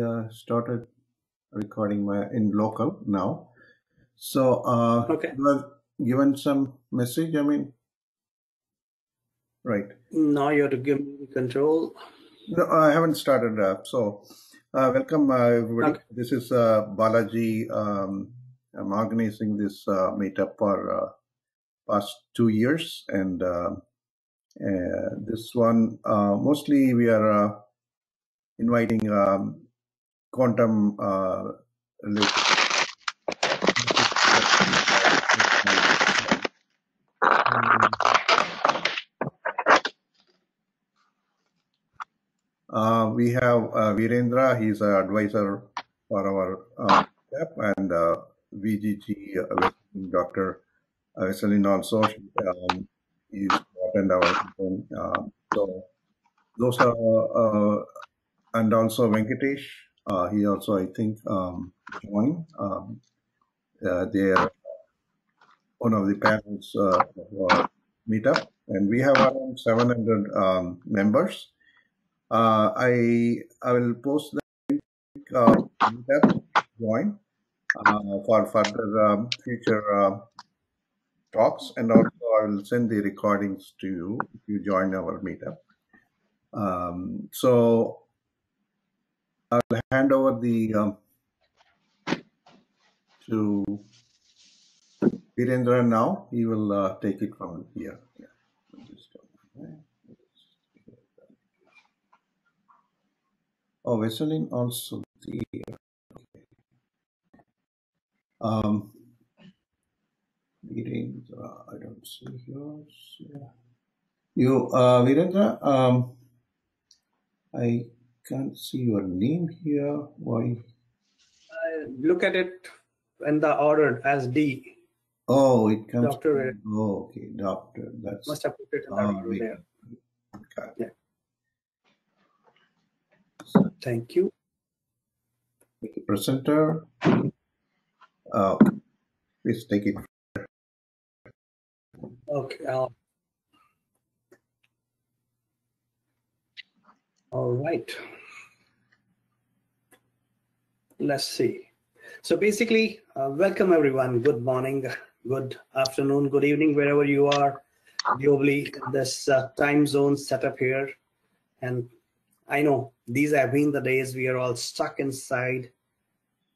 uh, started recording my in local now. So, uh, Okay. you have given some message. I mean, right? Now you have to give me the control. No, I haven't started. Uh, so, uh, welcome uh, everybody. Okay. This is uh, Balaji. Um, I'm organizing this uh, meetup for uh, past two years, and uh, uh, this one uh, mostly we are uh, inviting um, quantum uh, Uh, we have uh, Virendra, he's an advisor for our uh, and uh, VGG, uh, Dr. Veselin also, um, is attend our. Uh, so those are, uh, and also Venkatesh, uh, he also, I think, um, joined. Um, uh, they're one of the panels uh, of meetup, and we have around 700 um, members. Uh, I I will post the link uh, meetup join uh, for further um, future uh, talks, and also I will send the recordings to you if you join our meetup. Um, so I'll hand over the um, to Virendra now. He will uh, take it from here. Yeah. Oh, Veselin also there. Um, Virendra, I don't see yours. Yeah. You, uh, Virendra, um, I can't see your name here. Why? I look at it in the order as D. Oh, it comes. Doctor Oh, okay, doctor. That's must have put it in that ah, order there. it. Yeah. Thank you. A presenter. Uh, please take it. Okay. I'll... All right. Let's see. So basically, uh, welcome everyone. Good morning, good afternoon, good evening, wherever you are globally. This uh, time zone setup here, and I know these have been the days we are all stuck inside,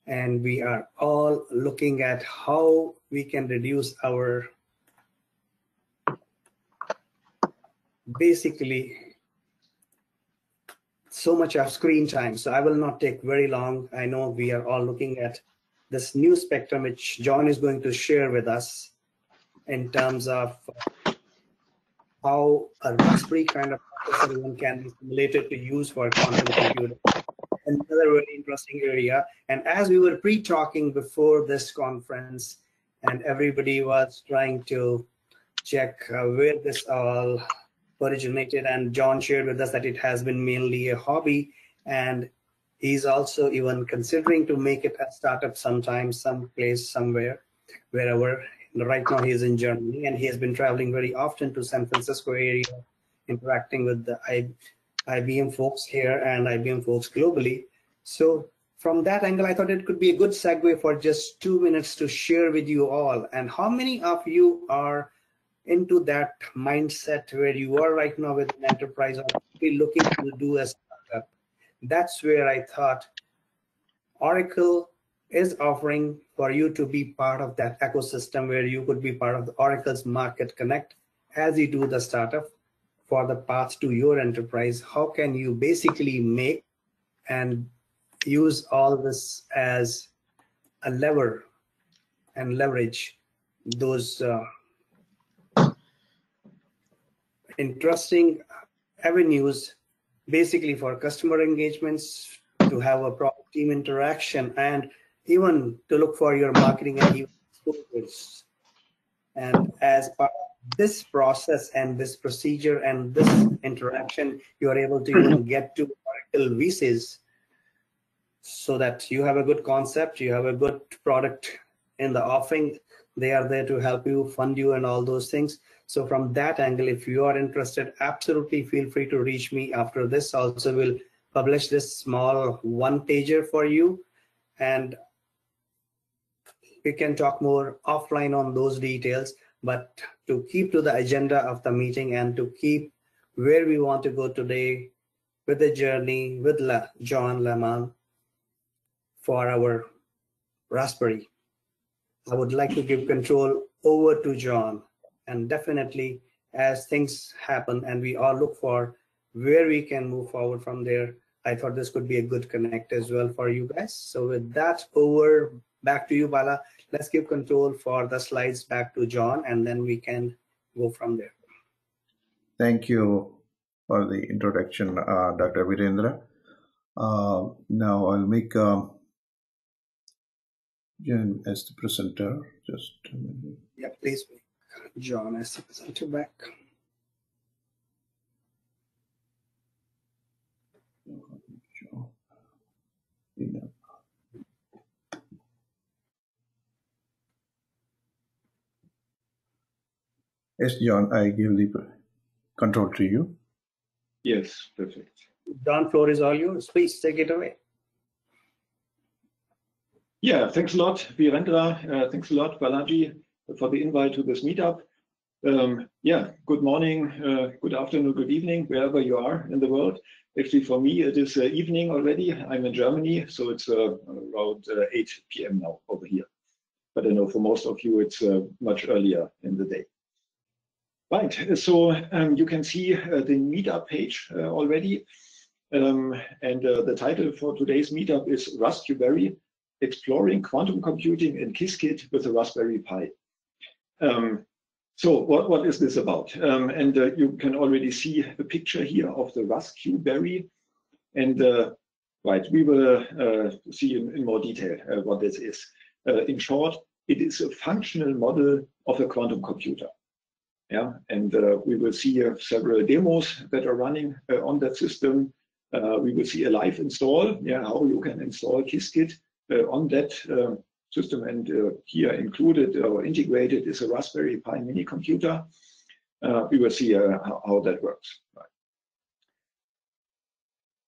and we are all looking at how we can reduce our basically so much of screen time. So I will not take very long. I know we are all looking at this new spectrum, which John is going to share with us in terms of how a Raspberry kind of can be simulated to use for quantum computing. Another really interesting area. And as we were pre-talking before this conference, and everybody was trying to check uh, where this all originated and john shared with us that it has been mainly a hobby and he's also even considering to make it a startup sometime someplace somewhere wherever. Right now he's in germany and he has been traveling very often to san francisco area interacting with the ibm folks here and ibm folks globally. So from that angle i thought it could be a good segue for just two minutes to share with you all. And how many of you are into that mindset where you are right now with an enterprise or looking to do a startup. That's where I thought Oracle is offering for you to be part of that ecosystem where you could be part of the Oracle's Market Connect as you do the startup for the path to your enterprise. How can you basically make and use all this as a lever and leverage those uh, interesting avenues basically for customer engagements to have a proper team interaction and even to look for your marketing and even exposures. and as part of this process and this procedure and this interaction you are able to even get to Oracle VCs so that you have a good concept you have a good product in the offering they are there to help you fund you and all those things so from that angle, if you are interested, absolutely feel free to reach me after this. Also we'll publish this small one pager for you and we can talk more offline on those details but to keep to the agenda of the meeting and to keep where we want to go today with the journey with La, John Lahmann for our RasQberry. I would like to give control over to John and definitely as things happen and we all look for where we can move forward from there, I thought this could be a good connect as well for you guys. So with that over back to you, Bala. Let's give control for the slides back to John and then we can go from there. Thank you for the introduction, uh, Dr. Virendra. Uh, now I'll make um, Jen as the presenter. Just a minute. Yeah, please John as the presenter back. Yes, John, I give the control to you. Yes, perfect. John, floor is all yours. Please take it away. Yeah, thanks a lot, Virendra. Uh, thanks a lot, Balaji, for the invite to this meetup. Um, yeah, good morning, uh, good afternoon, good evening, wherever you are in the world. Actually, for me, it is uh, evening already. I'm in Germany, so it's uh, around uh, 8 p.m. now over here. But I know for most of you, it's uh, much earlier in the day. Right, so um, you can see uh, the meetup page already. Um, and the title for today's meetup is RasQberry, Exploring Quantum Computing in Qiskit with a Raspberry Pi. Um, so what, what is this about? Um, and uh, you can already see a picture here of the RasQberry. And uh, right, we will uh, see in, in, more detail what this is. in short, it is a functional model of a quantum computer. Yeah, and uh, we will see uh, several demos that are running uh, on that system. Uh, we will see a live install, yeah, how you can install Qiskit uh, on that uh, system. And here included or integrated is a Raspberry Pi mini computer. we will see how, how, that works. Right.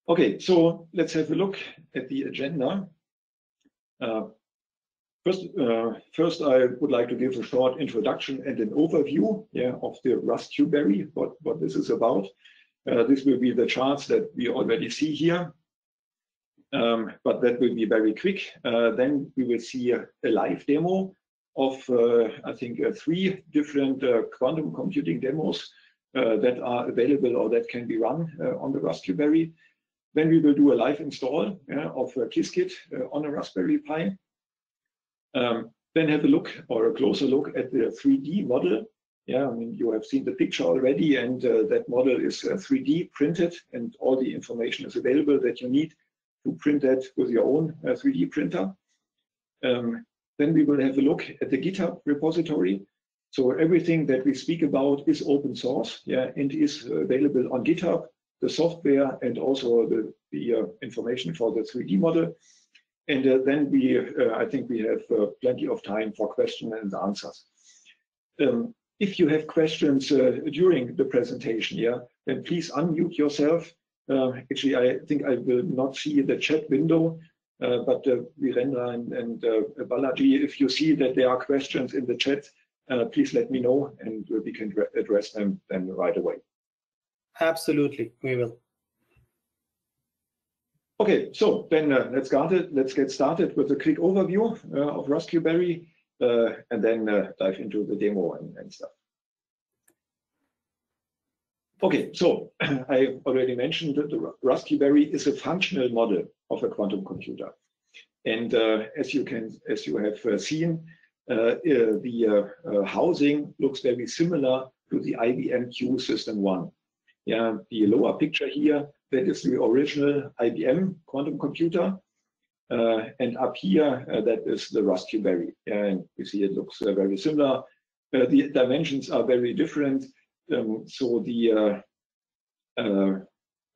Okay, so let's have a look at the agenda. First, uh, first, I would like to give a short introduction and an overview yeah, of the RasQberry, what, what this is about. Uh, this will be the charts that we already see here, um, but that will be very quick. Uh, then we will see a, a live demo of, uh, I think, uh, three different uh, quantum computing demos that are available or that can be run on the RasQberry. Then we will do a live install yeah, of Qiskit on a Raspberry Pi. Um, then have a look or a closer look at the 3D model. Yeah, I mean, you have seen the picture already, and uh, that model is uh, 3D printed, and all the information is available that you need to print that with your own uh, 3D printer. Um, then we will have a look at the GitHub repository. So everything that we speak about is open source, yeah, and is available on GitHub, the software, and also the, the uh, information for the 3D model. And uh, then we, uh, I think we have uh, plenty of time for questions and answers. Um, if you have questions during the presentation, yeah, then please unmute yourself. Actually, I think I will not see the chat window, uh, but uh, Virendra and, and uh, Balaji, if you see that there are questions in the chat, uh, please let me know and we can address them then right away. Absolutely, we will. Okay, so then uh, let's it. Let's get started with a quick overview uh, of RasQberry, uh, and then uh, dive into the demo and, and stuff. Okay, so I already mentioned that the RasQberry is a functional model of a quantum computer, and uh, as you can, as you have uh, seen, the housing looks very similar to the IBM Q System One. Yeah, the lower picture here that is the original IBM quantum computer. Uh, and up here, uh, that is the RasQberry. And you see it looks uh, very similar. Uh, the dimensions are very different. Um, so the uh, uh,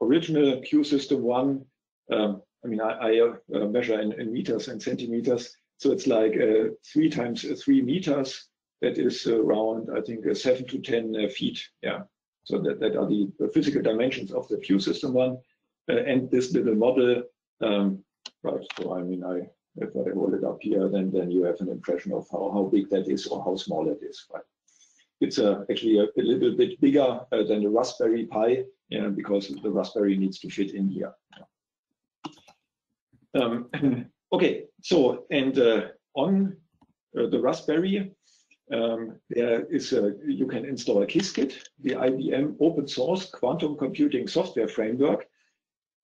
original Q System 1, um, I mean, I, I measure in, in, meters and centimeters. So it's like three times three meters. That is around, I think, seven to 10 feet. Yeah. So that, that are the, the physical dimensions of the Q system one. and this little model, um, right? So I mean, I if I hold it up here, then then you have an impression of how how big that is or how small it is, right? It's uh, actually a, a, little bit bigger uh, than the Raspberry Pi, because the Raspberry needs to fit in here. Um, okay, so and uh, on the Raspberry, um, there is a, you can install a Qiskit, the IBM open source quantum computing software framework,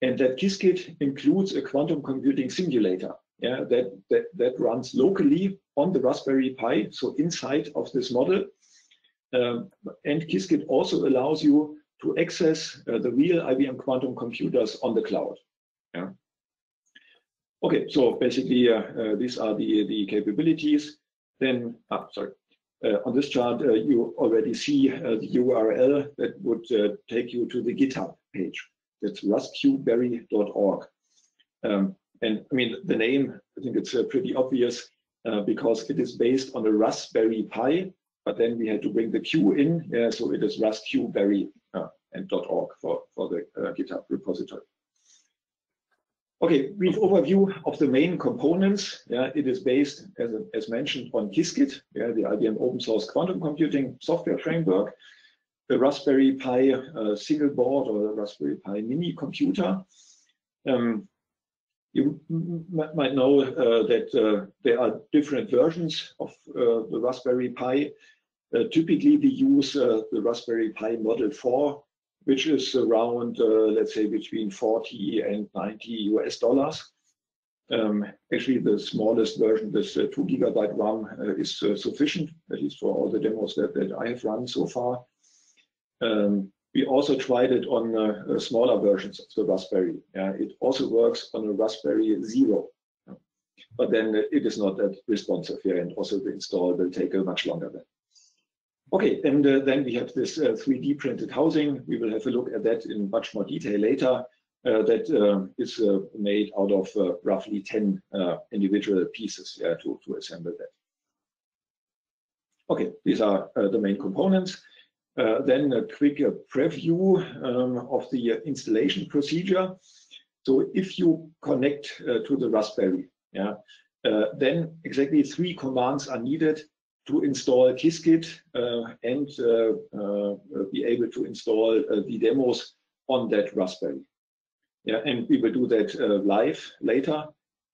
and that Qiskit includes a quantum computing simulator. Yeah, that, that that runs locally on the Raspberry Pi, so inside of this model. Um, and Qiskit also allows you to access uh, the real IBM quantum computers on the cloud. Yeah. Okay, so basically uh, uh, these are the, the capabilities. Then, ah, sorry, uh, on this chart, uh, you already see uh, the URL that would take you to the GitHub page. That's rasqberry.org. Um, and I mean, the name, I think it's pretty obvious because it is based on a Raspberry Pi, but then we had to bring the Q in, yeah, so it is RasQberry and .org for, for the GitHub repository. Okay, brief overview of the main components. Yeah, it is based, as, as mentioned, on Qiskit, yeah, the IBM open source quantum computing software framework, the Raspberry Pi uh, single board or the Raspberry Pi mini computer. Um, you might know uh, that uh, there are different versions of uh, the Raspberry Pi. Uh, typically, we use uh, the Raspberry Pi Model 4 which is around, uh, let's say, between 40 and 90 US dollars. Um, actually, the smallest version, this uh, two gigabyte RAM, uh, is uh, sufficient, at least for all the demos that, that I have run so far. Um, we also tried it on uh, uh, smaller versions of the Raspberry. it also works on a Raspberry Zero, but then it is not that responsive here, and also the install will take a much longer than. Okay, and uh, then we have this uh, 3D printed housing. We will have a look at that in much more detail later. Uh, that um, is uh, made out of uh, roughly 10 uh, individual pieces to, to assemble that. Okay, these are the main components. then a quick preview um, of the installation procedure. So if you connect to the Raspberry, yeah, then exactly three commands are needed to install Qiskit uh, and uh, uh, be able to install the demos on that Raspberry. Yeah, and we will do that live later.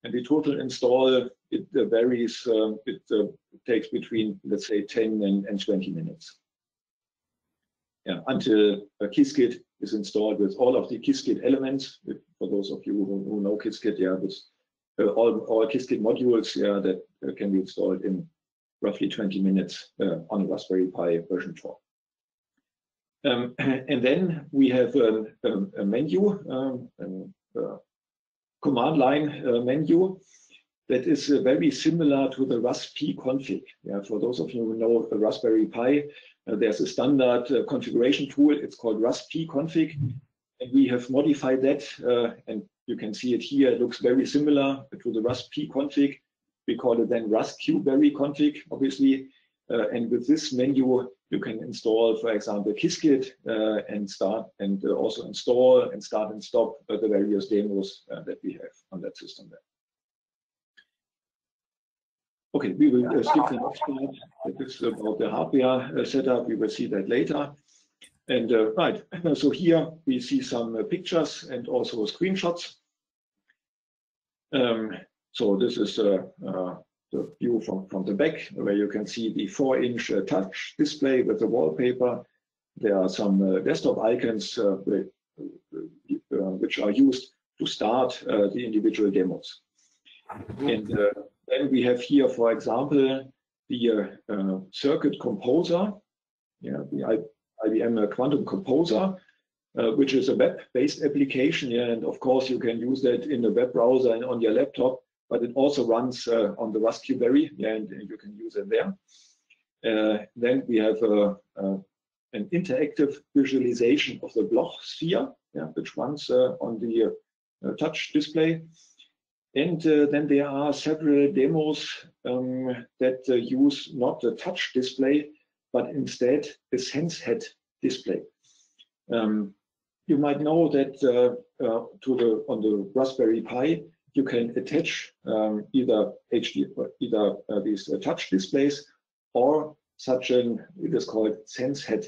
And the total install, it varies. Um, it takes between, let's say, 10 and, and 20 minutes. Yeah, until Qiskit is installed with all of the Qiskit elements. For those of you who, who know Qiskit, yeah, with uh, all, all Qiskit modules, yeah, that uh, can be installed in roughly 20 minutes uh, on Raspberry Pi version 4. Um, and then we have um, um, a menu, um, a command line uh, menu that is uh, very similar to the RASP config. Yeah, for those of you who know Raspberry Pi, uh, there's a standard uh, configuration tool. It's called RASP config. And we have modified that. Uh, and you can see it here. It looks very similar to the RASP config. We call it then RasQberry config, obviously. Uh, and with this menu, you can install, for example, Qiskit uh, and start and uh, also install and start and stop uh, the various demos uh, that we have on that system there. Okay, we will uh, skip the next slide. That is about the hardware setup. We will see that later. And right, so here we see some pictures and also screenshots. Um, so this is uh, uh, the view from, from the back where you can see the four inch uh, touch display with the wallpaper. There are some desktop icons which are used to start the individual demos. And then we have here, for example, the uh, circuit composer, yeah, the IBM Quantum Composer, uh, which is a web-based application. Yeah, and of course, you can use that in the web browser and on your laptop but it also runs uh, on the RasQberry, and, you can use it there. Uh, then we have uh, an interactive visualization of the Bloch sphere, yeah, which runs on the touch display. And uh, then there are several demos um, that uh, use not the touch display, but instead a Sense HAT display. Um, you might know that uh, to the on the Raspberry Pi, you can attach um, either HD, either uh, these uh, touch displays or such an it is called Sense HAT.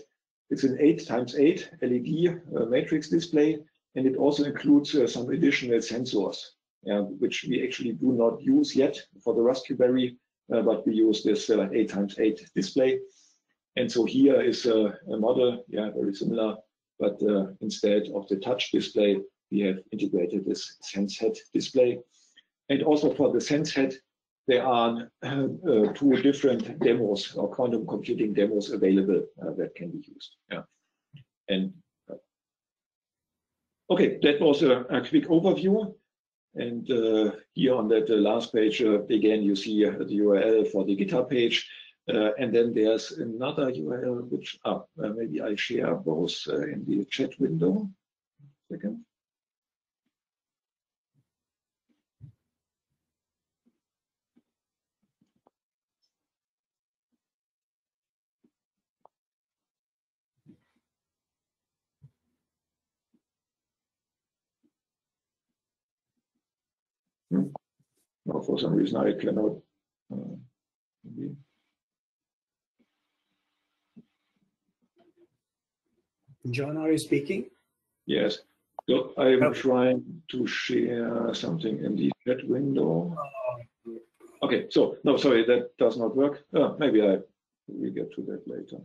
It's an eight times eight LED uh, matrix display, and it also includes uh, some additional sensors, which we actually do not use yet for the RasQberry, uh, but we use this eight times eight display. And so here is a, a model, yeah, very similar, but uh, instead of the touch display, we have integrated this Sense HAT display. And also for the Sense HAT, there are uh, uh, two different demos or quantum computing demos available uh, that can be used. Yeah. And uh, okay, that was a, a quick overview. And uh, here on that uh, last page, again, you see the URL for the GitHub page. and then there's another URL, which maybe I share both in the chat window. Second. No, for some reason I cannot. Uh, John, are you speaking? Yes. So I am trying to share something in the chat window. Okay, so no, sorry, that does not work. Oh, maybe I will get to that later.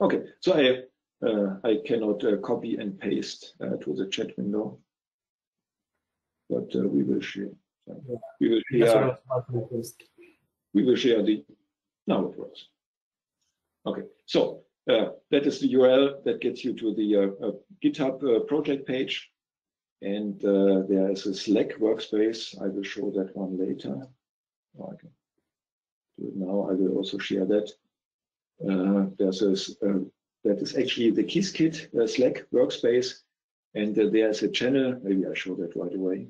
Okay, so I uh, I cannot uh, copy and paste uh, to the chat window but uh, we will share. So yeah. We will share. We will share the. Now it works. Okay, so uh, that is the URL that gets you to the uh, uh GitHub uh, project page, and uh, there is a Slack workspace. I will show that one later. Oh, I can do it now. I will also share that. there's a that is actually the Qiskit Slack workspace, and there's a channel. Maybe I show that right away.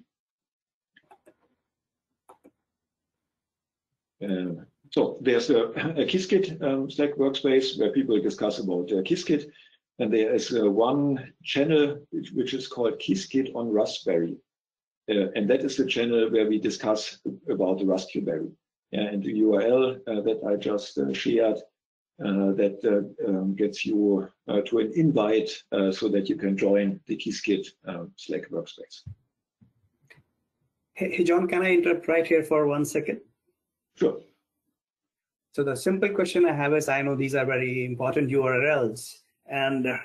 Um, so there's a, a Qiskit um, Slack workspace where people discuss about uh, Qiskit. And there is uh, one channel which, which, is called Qiskit on Raspberry. Uh, and that is the channel where we discuss about the RasQberry. Yeah, and the URL uh, that I just uh, shared uh, that um, gets you to an invite so that you can join the Qiskit um, Slack workspace. Hey, John, can I interrupt right here for one second? Sure. So the simple question I have is, I know these are very important URLs and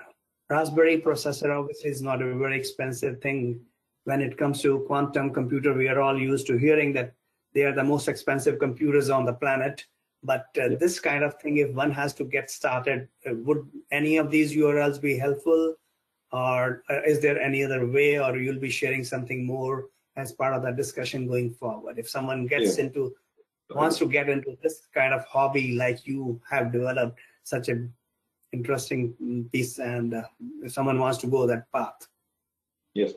Raspberry processor obviously is not a very expensive thing. When it comes to quantum computer, we are all used to hearing that they are the most expensive computers on the planet. But uh, yeah. this kind of thing, if one has to get started, uh, would any of these URLs be helpful? Or uh, is there any other way, or you'll be sharing something more as part of that discussion going forward? If someone gets yeah. into wants to get into this kind of hobby like you have developed such an interesting piece and uh, if someone wants to go that path. Yes.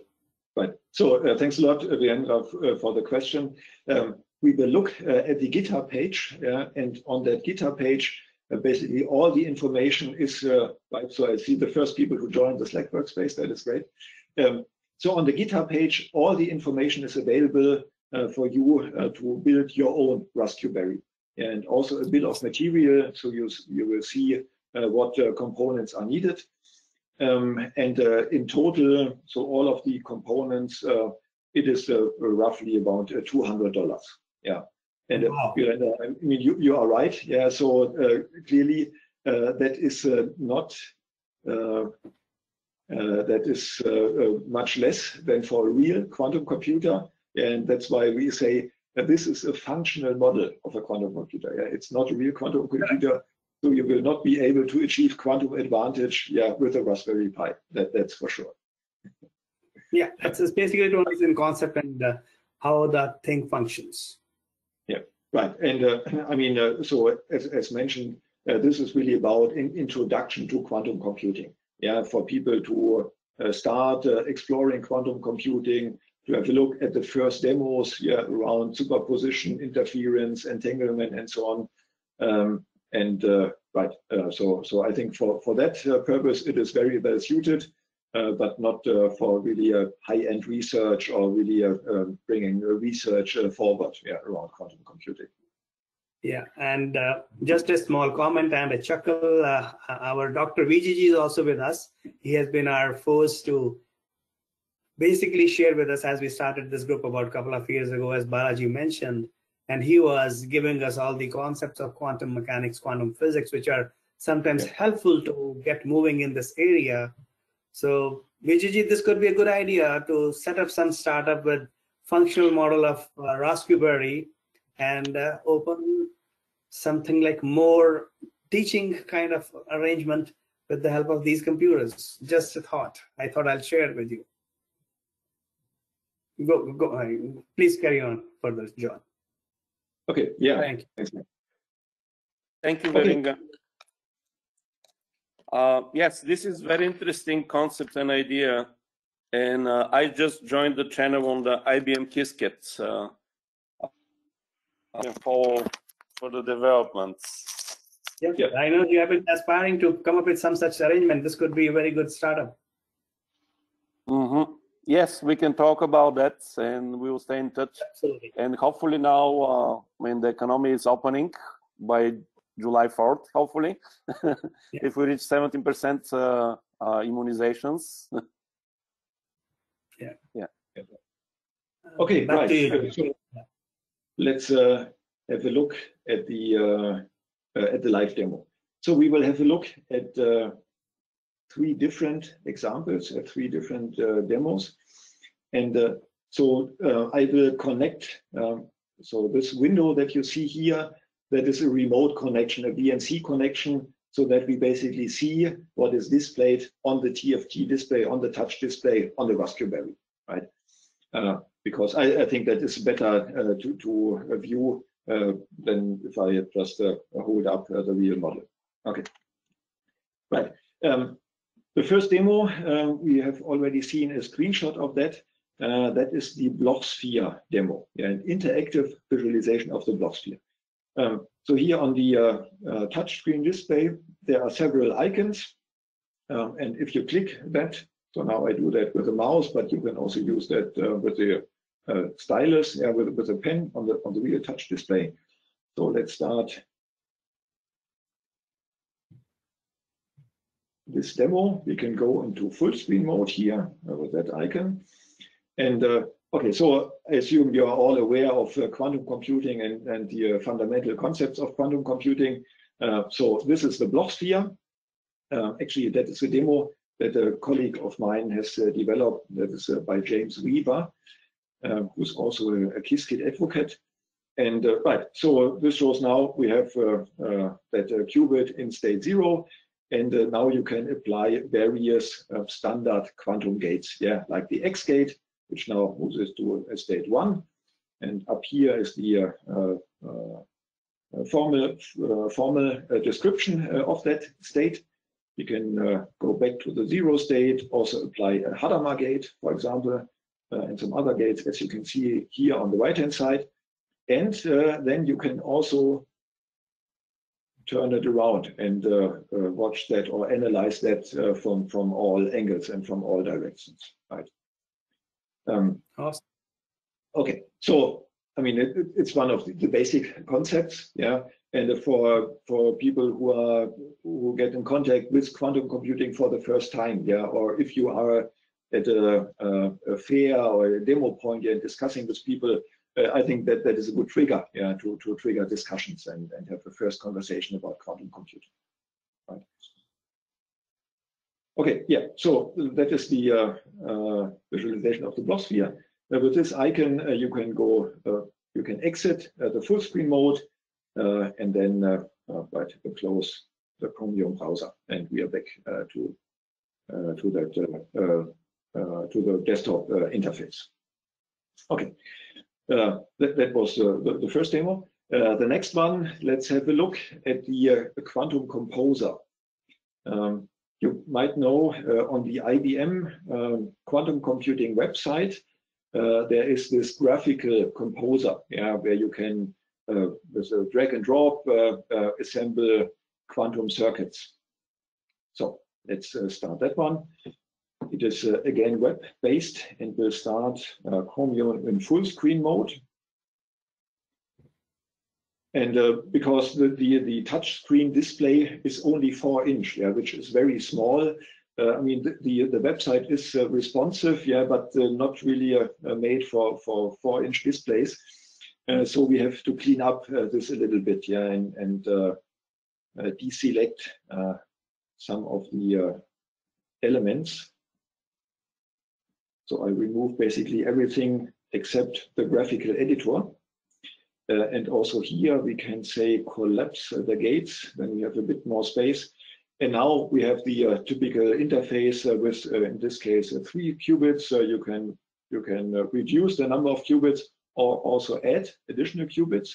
Right. So uh, thanks a lot Virendra, uh, for the question. Um, we will look uh, at the github page and on that github page uh, basically all the information is uh, right so i see the first people who joined the slack workspace that is great. Um, so on the github page all the information is available uh, for you uh, to build your own RasQberry and also a bit of material. So you, you will see uh, what components are needed. Um, and in total, so all of the components, it is roughly about $200. Yeah. And wow. I mean, you, you are right. Yeah. So clearly, that is not uh, that is uh, uh, much less than for a real quantum computer. And that's why we say that this is a functional model of a quantum computer. Yeah? It's not a real quantum computer. So you will not be able to achieve quantum advantage yeah, with a Raspberry Pi. That, that's for sure. Yeah, that's basically to understand concept and uh, how that thing functions. Yeah, right. And uh, I mean, uh, so as, as mentioned, uh, this is really about in, introduction to quantum computing. Yeah, for people to uh, start uh, exploring quantum computing, to have a look at the first demos yeah, around superposition, interference, entanglement, and so on. Um, and uh, right, uh, so so I think for for that uh, purpose, it is very well suited. uh, but not uh, for really a high-end research or really um, bringing research forward yeah, around quantum computing. Yeah, and uh, just a small comment and a chuckle. Uh, our Dr. VGG is also with us. He has been our force to basically shared with us as we started this group about a couple of years ago, as Balaji mentioned. And he was giving us all the concepts of quantum mechanics, quantum physics, which are sometimes yeah. helpful to get moving in this area. So VGG, this could be a good idea to set up some startup with functional model of uh, Raspberry and uh, open something like more teaching kind of arrangement with the help of these computers. Just a thought. I thought I'll share it with you. Go, go. Please carry on further, John. Okay. Yeah. Thank you. Thank you, okay. Uh, yes, this is very interesting concept and idea. And uh, I just joined the channel on the IBM Qiskit uh, for, for the developments. Yeah, yeah, I know you have been aspiring to come up with some such arrangement. This could be a very good startup. Mm -hmm. Yes, we can talk about that and we will stay in touch. Absolutely. And hopefully now, uh, when the economy is opening by July 4th, hopefully, yeah. if we reach 17% uh, uh, immunizations. yeah. Yeah. Okay, Back right. So let's uh, have a look at the uh, uh, at the live demo. So we will have a look at uh, three different examples, three different demos, and so I will connect. Um, so this window that you see here that is a remote connection, a VNC connection, so that we basically see what is displayed on the TFT display, on the touch display, on the Raspberry, right? Uh, because I, I, think that is better uh, to, to view uh, than if I just uh, hold up uh, the real model. Okay, right. Um, the first demo, uh, we have already seen a screenshot of that. that is the Bloch sphere demo, yeah, an interactive visualization of the Bloch sphere. Um, so here on the uh, uh, touchscreen display, there are several icons. Um, and if you click that, so now I do that with a mouse, but you can also use that uh, with the uh, stylus, yeah, with, with a pen on the, on the real touch display. So let's start this demo. We can go into full screen mode here uh, with that icon. And uh, Okay, so I assume you are all aware of uh, quantum computing and, and the uh, fundamental concepts of quantum computing. Uh, so this is the Bloch sphere. Um, actually, that is a demo that a colleague of mine has uh, developed. That is uh, by James Weaver, um, who's also a, a Qiskit advocate. And uh, right, so this shows now we have that qubit in state zero, and uh, now you can apply various um, standard quantum gates, yeah, like the X gate, which now moves it to a state one. And up here is the uh, uh, uh formal, uh, formal uh, description of that state. You can go back to the zero state, also apply a Hadamard gate, for example, and some other gates, as you can see here on the right-hand side. And then you can also turn it around and uh, uh, watch that or analyze that uh, from from all angles and from all directions right um, awesome. Okay, so I mean it, it's one of the, the, basic concepts, yeah. And for for people who are who get in contact with quantum computing for the first time, yeah, or if you are at a, a, a fair or a demo point yeah, and discussing with people, I think that that is a good trigger, yeah, to to trigger discussions and and have the first conversation about quantum computing. Right. Okay, yeah, so that is the uh, uh, visualization of the Bloch sphere. Uh, with this icon, uh, you can go, uh, you can exit uh, the full screen mode and then right, close the Chromium browser, and we are back to to that to the desktop interface. Okay, that, that was the, the, first demo. the next one, let's have a look at the Quantum Composer. Um, you might know uh, on the IBM um, quantum computing website, uh, there is this graphical composer, yeah, where you can, uh, with a drag and drop, assemble quantum circuits. So let's start that one. It is uh, again web-based and will start uh, Chromium in full screen mode. And uh, because the, the, the touch screen display is only four inch, yeah, which is very small. Uh, I mean, the, the, the website is uh, responsive, yeah, but uh, not really made for, for four inch displays. so we have to clean up this a little bit, yeah, and, and deselect some of the elements. So I remove basically everything except the graphical editor. Uh, and also here we can say collapse uh, the gates, then we have a bit more space. And now we have the uh, typical interface uh, with, uh, in this case, uh, three qubits. you can you can reduce the number of qubits or also add additional qubits.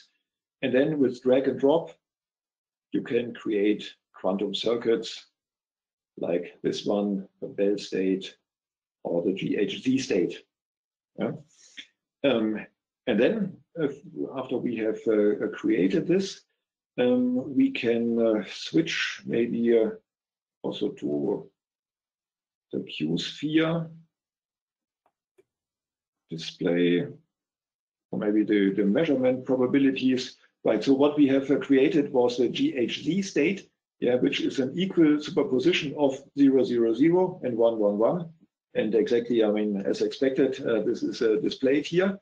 And then with drag and drop, you can create quantum circuits like this one, the Bell state, or the GHZ state. Yeah? Um, and then uh, after we have uh, created this, um, we can uh, switch maybe uh, also to the Q sphere display, or maybe the, the measurement probabilities. Right, so what we have uh, created was the GHZ state, yeah, which is an equal superposition of 0, 0, 0 and 1, 1, 1. And exactly, I mean, as expected, uh, this is uh, displayed here.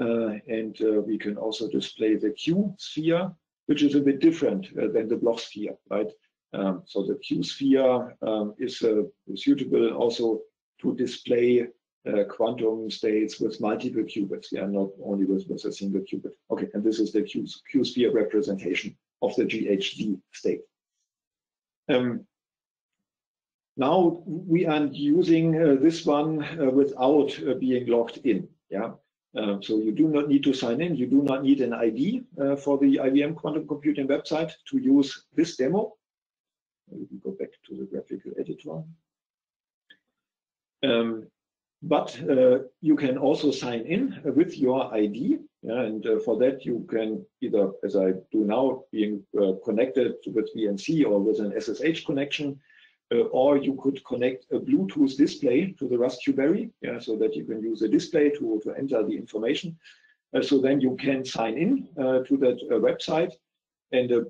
Uh, and uh, we can also display the Q sphere, which is a bit different uh, than the Bloch sphere, right? Um, so the Q sphere um, is uh, suitable also to display quantum states with multiple qubits, yeah, not only with, with a single qubit. Okay, and this is the Q, Q sphere representation of the GHZ state. Um, now we are using uh, this one uh, without uh, being logged in. Yeah. Uh, so you do not need to sign in. You do not need an ID uh, for the IBM quantum computing website to use this demo. We go back to the graphical editor. Um, but uh, you can also sign in with your ID. Yeah, and for that, you can either, as I do now, being connected with VNC or with an SSH connection, uh, or you could connect a Bluetooth display to the Raspberry, yeah, so that you can use a display to, to enter the information. Uh, so then you can sign in uh, to that uh, website and uh,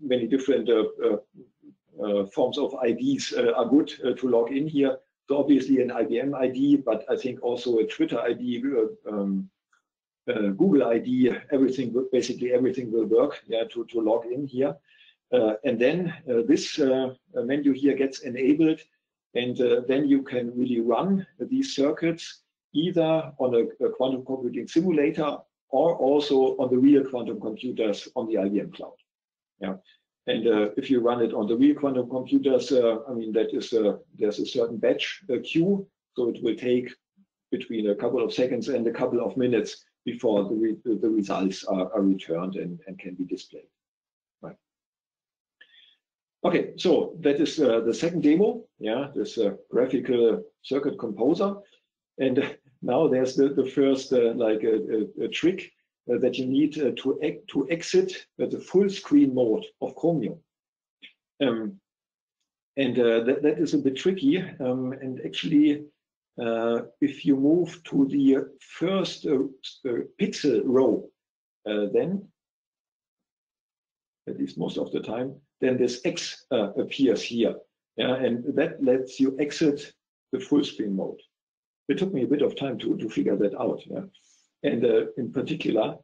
many different uh, forms of IDs are good to log in here. So obviously an IBM ID, but I think also a Twitter ID, um, Google ID, everything, basically everything will work yeah, to, to log in here. Uh, and then uh, this uh, menu here gets enabled and then you can really run these circuits either on a, a, quantum computing simulator or also on the real quantum computers on the IBM cloud. Yeah. And uh, if you run it on the real quantum computers, uh, I mean, that is a, there's a certain batch uh, queue. So it will take between a couple of seconds and a couple of minutes before the, re the results are, are returned and, and can be displayed. Okay, so that is uh, the second demo, yeah, this uh, graphical circuit composer. And now there's the, the first uh, like a, a, a trick uh, that you need uh, to, to exit the full screen mode of Chromium. Um, and uh, that, that is a bit tricky. Um, and actually, if you move to the first pixel row, then, at least most of the time, then this X uh, appears here. Yeah, and that lets you exit the full screen mode. It took me a bit of time to, to figure that out. Yeah? And uh, in particular,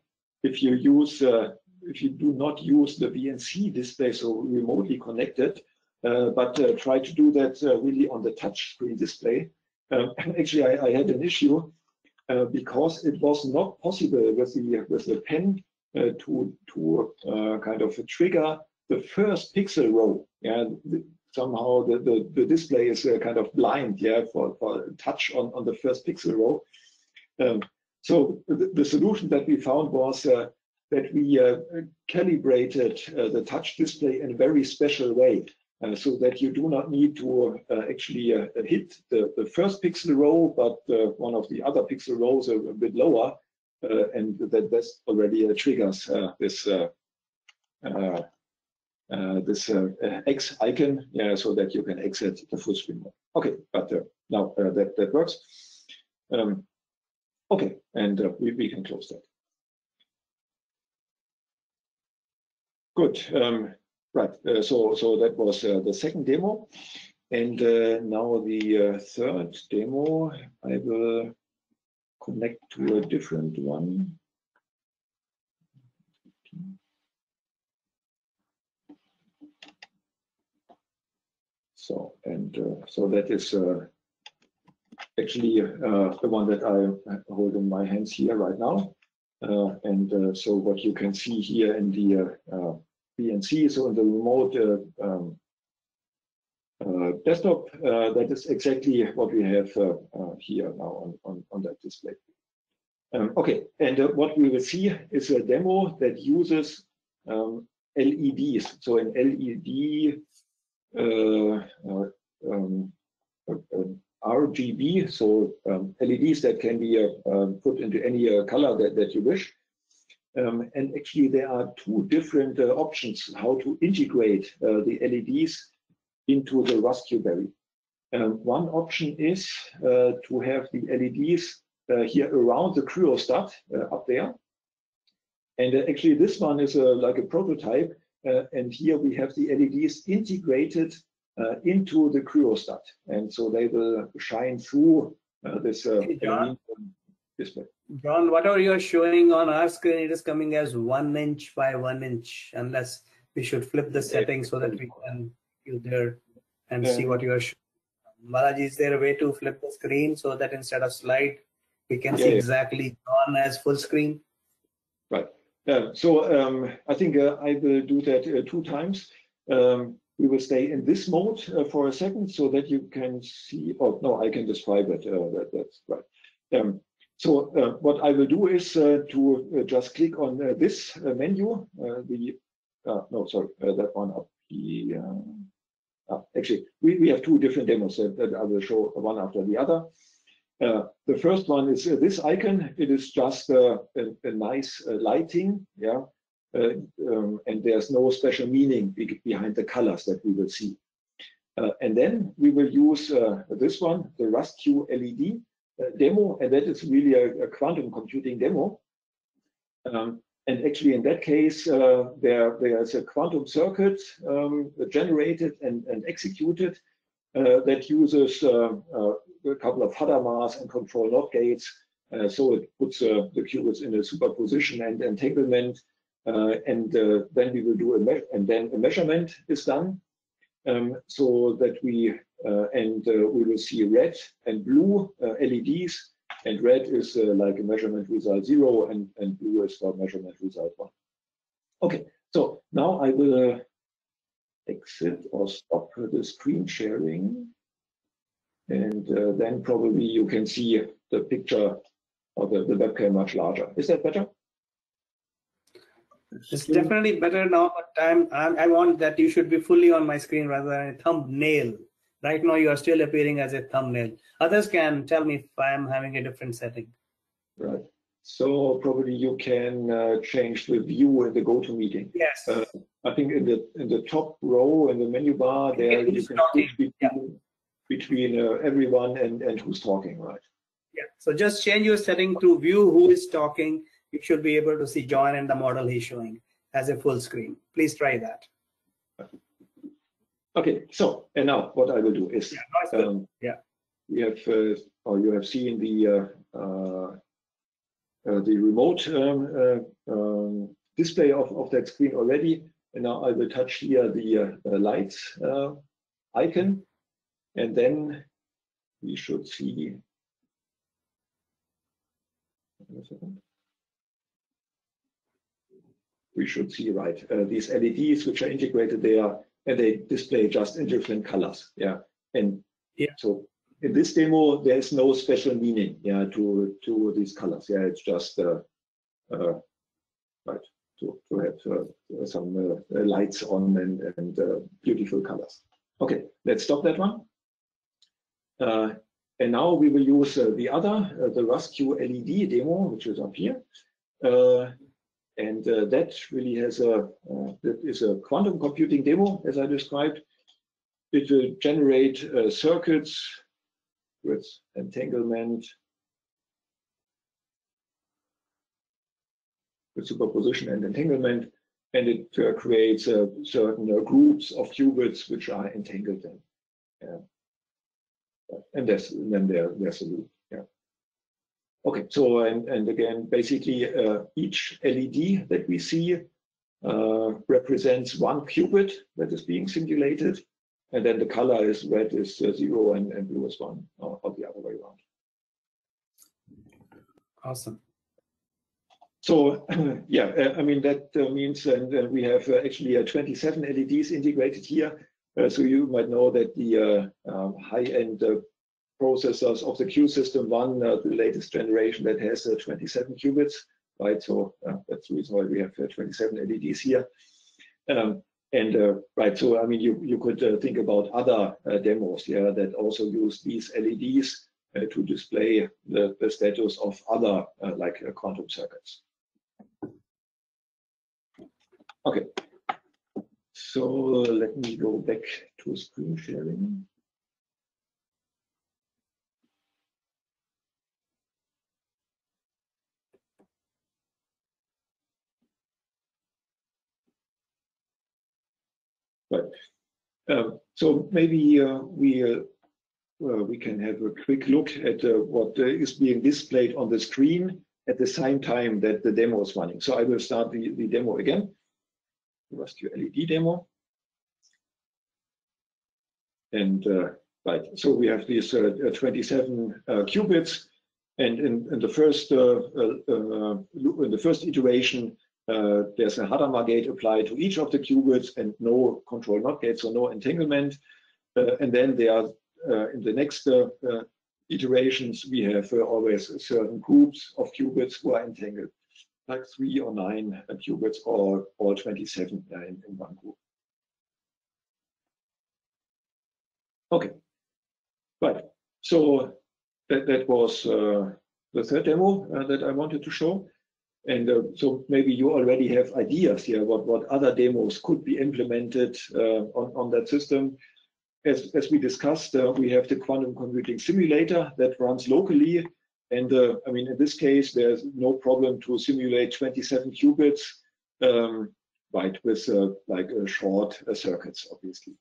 if you use, uh, if you do not use the VNC display, so remotely connected, uh, but uh, try to do that uh, really on the touch screen display. Um, actually, I, I, had an issue because it was not possible with the with the pen to to kind of trigger the first pixel row, yeah, somehow the, the, the display is uh, kind of blind, yeah, for, for touch on, on the first pixel row. Um, so the, the, solution that we found was uh, that we uh, calibrated uh, the touch display in a very special way, uh, so that you do not need to uh, actually hit the, the first pixel row, but one of the other pixel rows a, a bit lower, and that this already triggers this this uh, uh, X icon, yeah, so that you can exit the full screen mode. Okay, but uh, now uh, that that works. Um, okay, and uh, we we can close that. Good. Um, right. Uh, so so that was uh, the second demo, and uh, now the uh, third demo. I will connect to a different one. So and uh, so that is uh, actually uh, the one that I hold in my hands here right now. Uh, and uh, so what you can see here in the uh, VNC, so in the remote um, desktop, that is exactly what we have here now on, on, on that display. Um, okay, and what we will see is a demo that uses um, LEDs. So an LED um, uh, RGB, so um, LEDs that can be uh, um, put into any uh, color that, that you wish. Um, and actually there are two different uh, options how to integrate uh, the LEDs into the Raspberry. Um, one option is uh, to have the LEDs uh, here around the cryostat up there. And actually this one is like a prototype. And here we have the LEDs integrated uh, into the cryostat. And so they will shine through uh, this uh, Hey, John. display. John, whatever you're showing on our screen, it is coming as one inch by one inch, unless we should flip the settings so that we can you there and see what you are showing. Balaji, is there a way to flip the screen so that instead of slide, we can Yeah, see yeah. exactly John as full screen? Right. Yeah, so um, I think uh, I will do that uh, two times. Um, we will stay in this mode uh, for a second so that you can see, oh, no, I can describe it. Uh, that, that's right. Um, so uh, what I will do is uh, to uh, just click on uh, this uh, menu, uh, the, uh, no, sorry, uh, that one up here. Ah, actually, we, we have two different demos that I will show one after the other. Uh, the first one is uh, this icon. It is just uh, a, a nice uh, lighting, yeah, uh, um, and there's no special meaning be- behind the colors that we will see. And then we will use this one, the RasQ LED demo, and that is really a, a quantum computing demo. Um, and actually, in that case, uh, there there's a quantum circuit um, generated and, and executed that uses a couple of Hadamards and control NOT gates. Uh, so it puts uh, the qubits in a superposition and entanglement, uh, and uh, then we will do a and then a measurement is done, um, so that we uh, and we will see red and blue LEDs, and red is like a measurement result zero, and and blue is for measurement result one. Okay, so now I will exit or stop the screen sharing. And uh, then probably you can see the picture or the, the webcam much larger. Is that better? It's definitely better now, but I'm, I'm, I want that you should be fully on my screen rather than a thumbnail. Right now, you are still appearing as a thumbnail. Others can tell me if I'm having a different setting. Right. So probably you can uh, change the view in the GoToMeeting. Yes. Uh, I think in the in the top row in the menu bar there you can switch between, between uh, everyone and and who's talking, right? Yeah, so just change your setting to view who is talking. You should be able to see John and the model he's showing as a full screen. Please try that. Okay. So and now what I will do is Yeah, no. Um, Yeah. We have, uh, or you have seen the uh, uh, uh, the remote um, uh, um, display of, of that screen already. And now I will touch here the lights uh, icon, and then we should see. Wait a second. We should see right uh, these LEDs which are integrated there, and they display just in different colors. Yeah, and Yeah. so in this demo, there is no special meaning, yeah, to to these colors. Yeah, it's just uh, uh, right to to have uh, some uh, lights on and and uh, beautiful colors. Okay, let's stop that one. Uh, and now we will use uh, the other, uh, the RasQ LED demo, which is up here. And that really has a that is a quantum computing demo, as I described. It will generate circuits with entanglement, with superposition and entanglement, and it uh, creates uh, certain uh, groups of qubits which are entangled then. And, there's, and then there, there's a loop. Yeah. Okay, so and, and again, basically uh, each LED that we see uh, represents one qubit that is being simulated. And then the color is red is uh, zero and, and blue is one, or, or the other way around. Awesome. So yeah, uh, I mean, that uh, means, and uh, we have actually 27 LEDs integrated here. So you might know that the um, high-end processors of the Q system one, the latest generation that has 27 qubits, right? So that's the reason why we have 27 LEDs here. Um, and uh, right, so I mean, you could uh, think about other uh, demos, yeah, that also use these LEDs to display the status of other like quantum circuits. Okay. So let me go back to screen sharing. Right. Uh, so maybe uh, we uh, we can have a quick look at uh, what uh, is being displayed on the screen at the same time that the demo is running. So I will start the, the demo again was your LED demo. And uh, right, so we have these uh, uh 27 uh, qubits, and in, in the first uh, uh, in the first iteration, there's a Hadamard gate applied to each of the qubits, and no control NOT gate, so no entanglement. and then there are in the next iterations, we have always certain groups of qubits who are entangled like three or nine qubits or all 27 in, in one group. Okay, right. So that, that was uh, the third demo uh, that I wanted to show. And uh, so maybe you already have ideas here what, what other demos could be implemented uh, on, on that system. As, as we discussed, uh, we have the quantum computing simulator that runs locally and uh, I mean, in this case, there's no problem to simulate 27 qubits, um, right, with uh, like uh, short uh, circuits, obviously.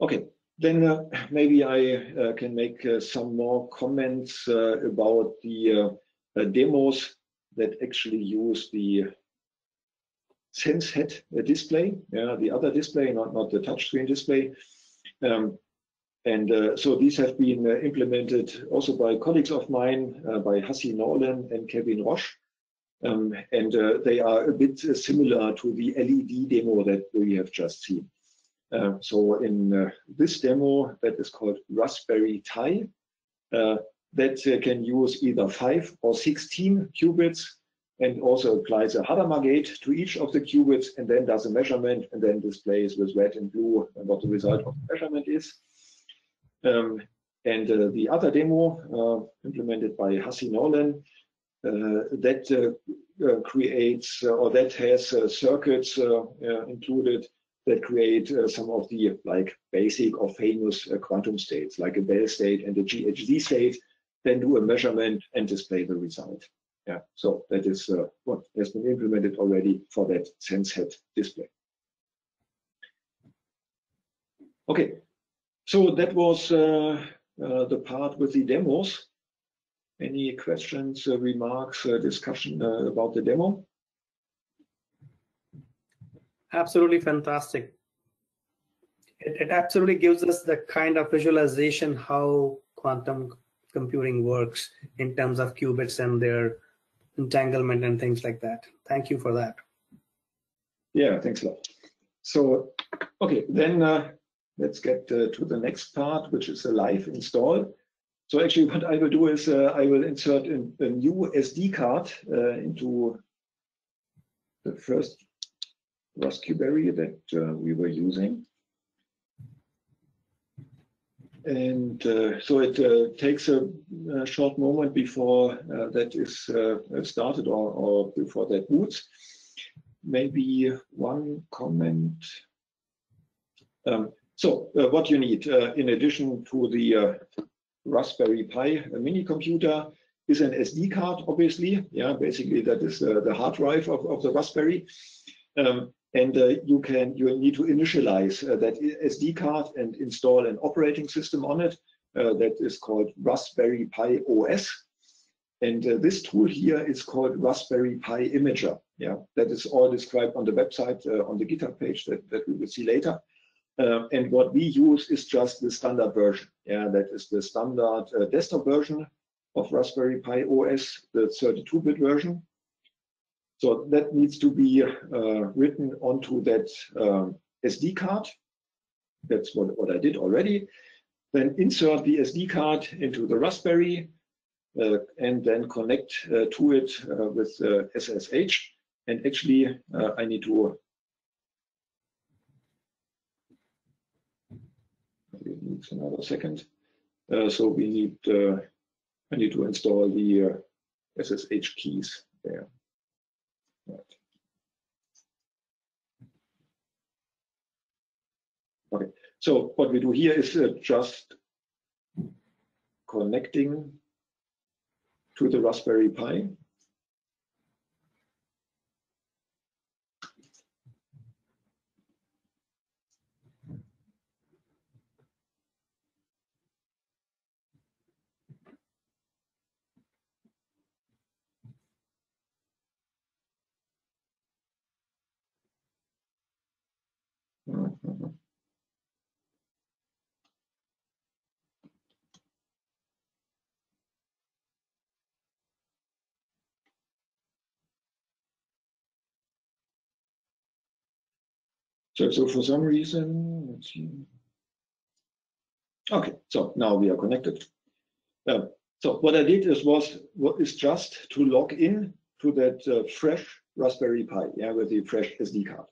Okay, then uh, maybe I uh, can make some more comments about the demos that actually use the Sense HAT display, yeah, the other display, not, not the touchscreen display. Um, and uh, so these have been uh, implemented also by colleagues of mine, uh, by Hassi Nolan and Kevin Roche. Um, and uh, they are a bit uh, similar to the LED demo that we have just seen. Uh, so in this demo that is called Raspberry Pi, that can use either 5 or 16 qubits and also applies a Hadamard gate to each of the qubits and then does a measurement and then displays with red and blue what the result of the measurement is. Um, and uh, the other demo uh, implemented by Hassi Nolan uh, that creates or that has circuits included that create some of the like basic or famous quantum states, like a Bell state and a GHZ state, then do a measurement and display the result. Yeah, so that is uh, what has been implemented already for that Sense HAT display. Okay, so that was uh, uh, the part with the demos. Any questions, uh, remarks, discussion about the demo? Absolutely fantastic. It, it absolutely gives us the kind of visualization how quantum computing works in terms of qubits and their entanglement and things like that. Thank you for that. Yeah, thanks a lot. So, okay, then uh, let's get uh, to the next part, which is a live install. So actually what I will do is uh, I will insert in, a new SD card uh, into the first Raspberry that uh, we were using. and uh, so it uh, takes a, a, short moment before that is started or, or, before that boots. Maybe one comment. Um, so uh, what you need uh, in addition to the Raspberry Pi mini computer is an SD card, obviously. Yeah, basically that is the hard drive of, of the Raspberry. Um, and uh, you can you need to initialize uh, that SD card and install an operating system on it uh, that is called Raspberry Pi OS. And uh, this tool here is called Raspberry Pi Imager. Yeah, that is all described on the website uh, on the GitHub page that, that we will see later. Uh, and what we use is just the standard version. Yeah, that is the standard desktop version of Raspberry Pi OS, the 32-bit version. So that needs to be uh, written onto that um, SD card. That's what, what I did already. Then insert the SD card into the Raspberry uh, and then connect uh, to it uh, with SSH. And actually, uh, I need to it needs another second. Uh, so we need I need to install the SSH keys there. Okay, so what we do here is uh, just connecting to the Raspberry Pi. So, so for some reason, let's see. Okay, so now we are connected. Uh, so what I did is was what is just to log in to that uh, fresh Raspberry Pi, yeah, with the fresh SD card.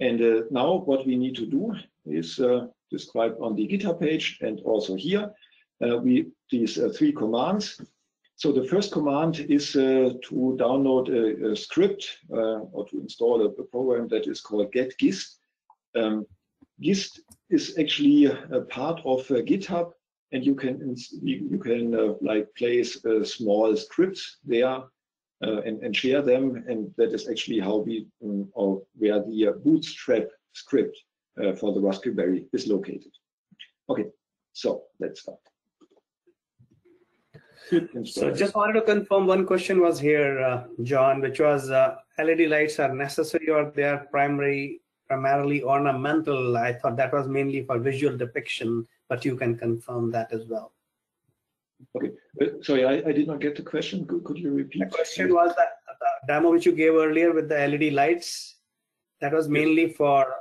And uh, now what we need to do is uh, described on the GitHub page and also here. Uh, we these uh, three commands so the first command is uh, to download a, a script uh, or to install a, a, program that is called getgist. Um, Gist is actually a part of uh, GitHub, and you can you can uh, like place uh, small scripts there uh, and, and share them, and that is actually how we um, or where the Bootstrap script for the Raspberry is located. Okay, so let's start. So just wanted to confirm one question was here, uh, John, which was uh, LED lights are necessary or they are primary, primarily ornamental. I thought that was mainly for visual depiction, but you can confirm that as well. Okay, uh, sorry, I, I did not get the question. Could, could you repeat? The question was that the demo which you gave earlier with the LED lights, that was mainly for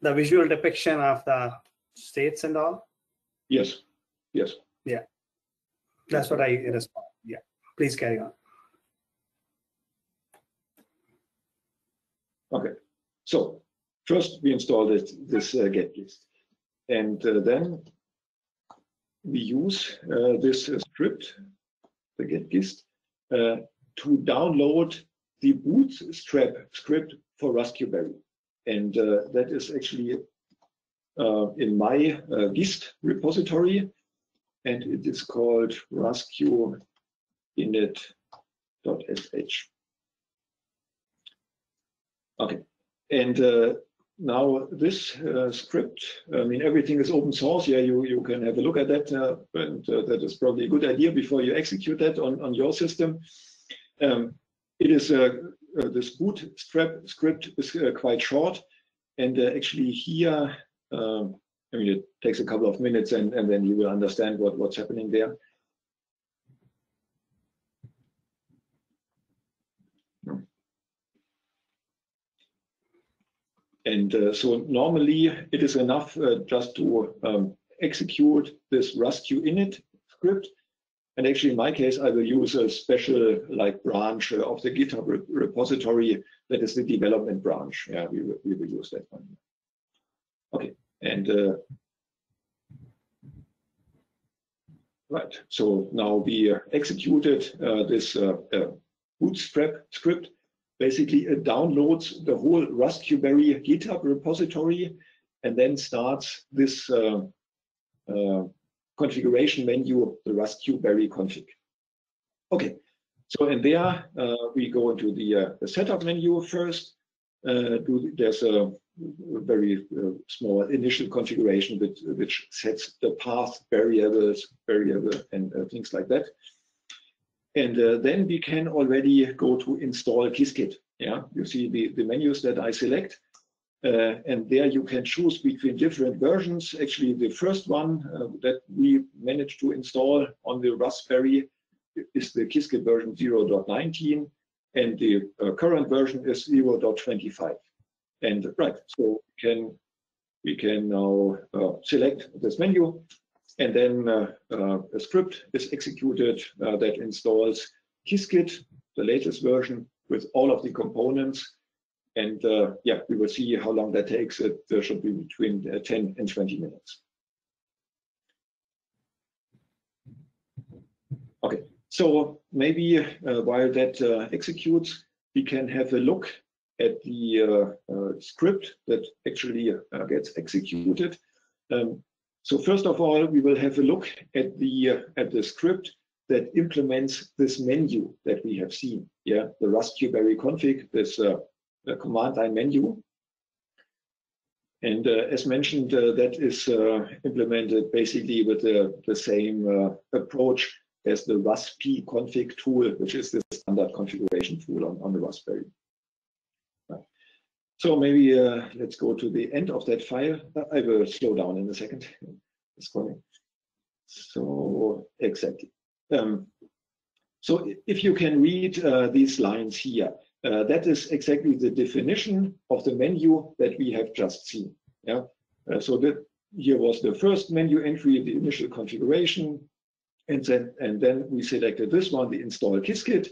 the visual depiction of the states and all? Yes, yes. Yeah. That's what I respond. Yeah, please carry on. Okay, so first we install this, this uh, getgist. And uh, then we use uh, this uh, script, the getgist, uh, to download the bootstrap script for Raspberry. And uh, that is actually in my gist repository and it is called rasq init.sh. Okay, and uh, now this uh, script, I mean, everything is open source. Yeah, you, you can have a look at that, uh, and uh, that is probably a good idea before you execute that on, on your system. Um, it is uh, uh, this bootstrap script is quite short, and actually here um, I mean, it takes a couple of minutes and, and then you will understand what, what's happening there. And uh, so normally it is enough uh, just to um, execute this rasq init script. And actually in my case, I will use a special like branch uh, of the GitHub re repository that is the development branch. Yeah, we we will use that one. Okay. And uh, Right. So now we executed this bootstrap script. Basically, it downloads the whole RasQberry GitHub repository and then starts this uh, uh, configuration menu, the RasQberry config. Okay, so in there uh, we go into the, the setup menu first. do, there's a very uh, small initial configuration which, which sets the path variables, variable and uh, things like that. And uh, then we can already go to install Qiskit. Yeah, you see the, the menus that I select. Uh, and there you can choose between different versions. Actually, the first one uh, that we managed to install on the Raspberry is the Qiskit version 0.19, and the uh, current version is 0.25. And right, so we can we can now uh, select this menu, and then uh, uh, a script is executed that installs Qiskit, the latest version, with all of the components. And yeah, we will see how long that takes. It should be between 10 and 20 minutes. Okay, so maybe uh, while that uh, executes, we can have a look at the uh, uh, script that actually uh, gets executed. Um, so first of all, we will have a look at the at the script that implements this menu that we have seen. Yeah, the RasQberry config, this command line menu. And uh, as mentioned, uh, that is uh, implemented basically with the, the same approach as the raspi-config tool, which is the standard configuration tool on, on the Raspberry. So maybe uh, let's go to the end of that file. I will slow down in a second. It's. So exactly. Um, so if you can read uh, these lines here, uh, that is exactly the definition of the menu that we have just seen. Yeah. Uh, so that here was the first menu entry, the initial configuration, and then and then we selected this one, the install Qiskit.